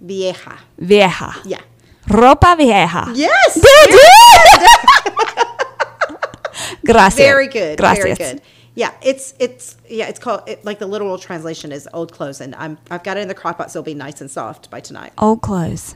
Vieja. Vieja. Yeah. Ropa vieja. Yes. Did? Gracias. Very good. Gracias. Very good. Yeah, it's it's yeah, it's called it, like the literal translation is old clothes, and I'm I've got it in the crock pot, so it'll be nice and soft by tonight. Old clothes.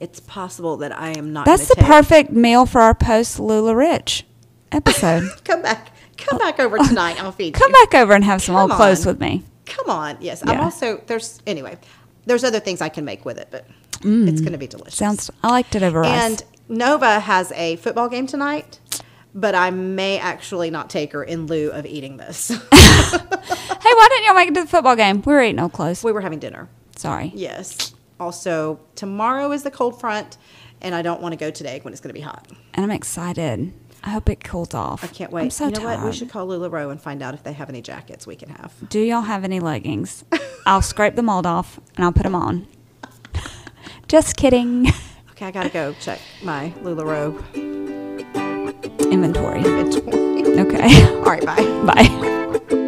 It's possible that I am not. That's the take- perfect meal for our post LuLaRich episode. Come back, come back over tonight. I'll feed Come you. Come back over and have some Come old clothes with me. Come on. Yes, I'm also there's anyway. There's other things I can make with it, but it's going to be delicious. Mm. Sounds. I liked it over rice. And Nova has a football game tonight, but I may actually not take her in lieu of eating this. hey, why didn't y'all make it to the football game? We were eating old clothes. we were having dinner. Sorry. Yes. Also, tomorrow is the cold front, and I don't want to go today when it's going to be hot. And I'm excited. I hope it cools off. I can't wait. I'm so you know tired. what? We should call LuLaRoe and find out if they have any jackets we can have. Do y'all have any leggings? I'll scrape the mold off and I'll put them on. Just kidding. Okay, I got to go check my LuLaRoe Inventory. inventory. Okay. All right, bye. Bye.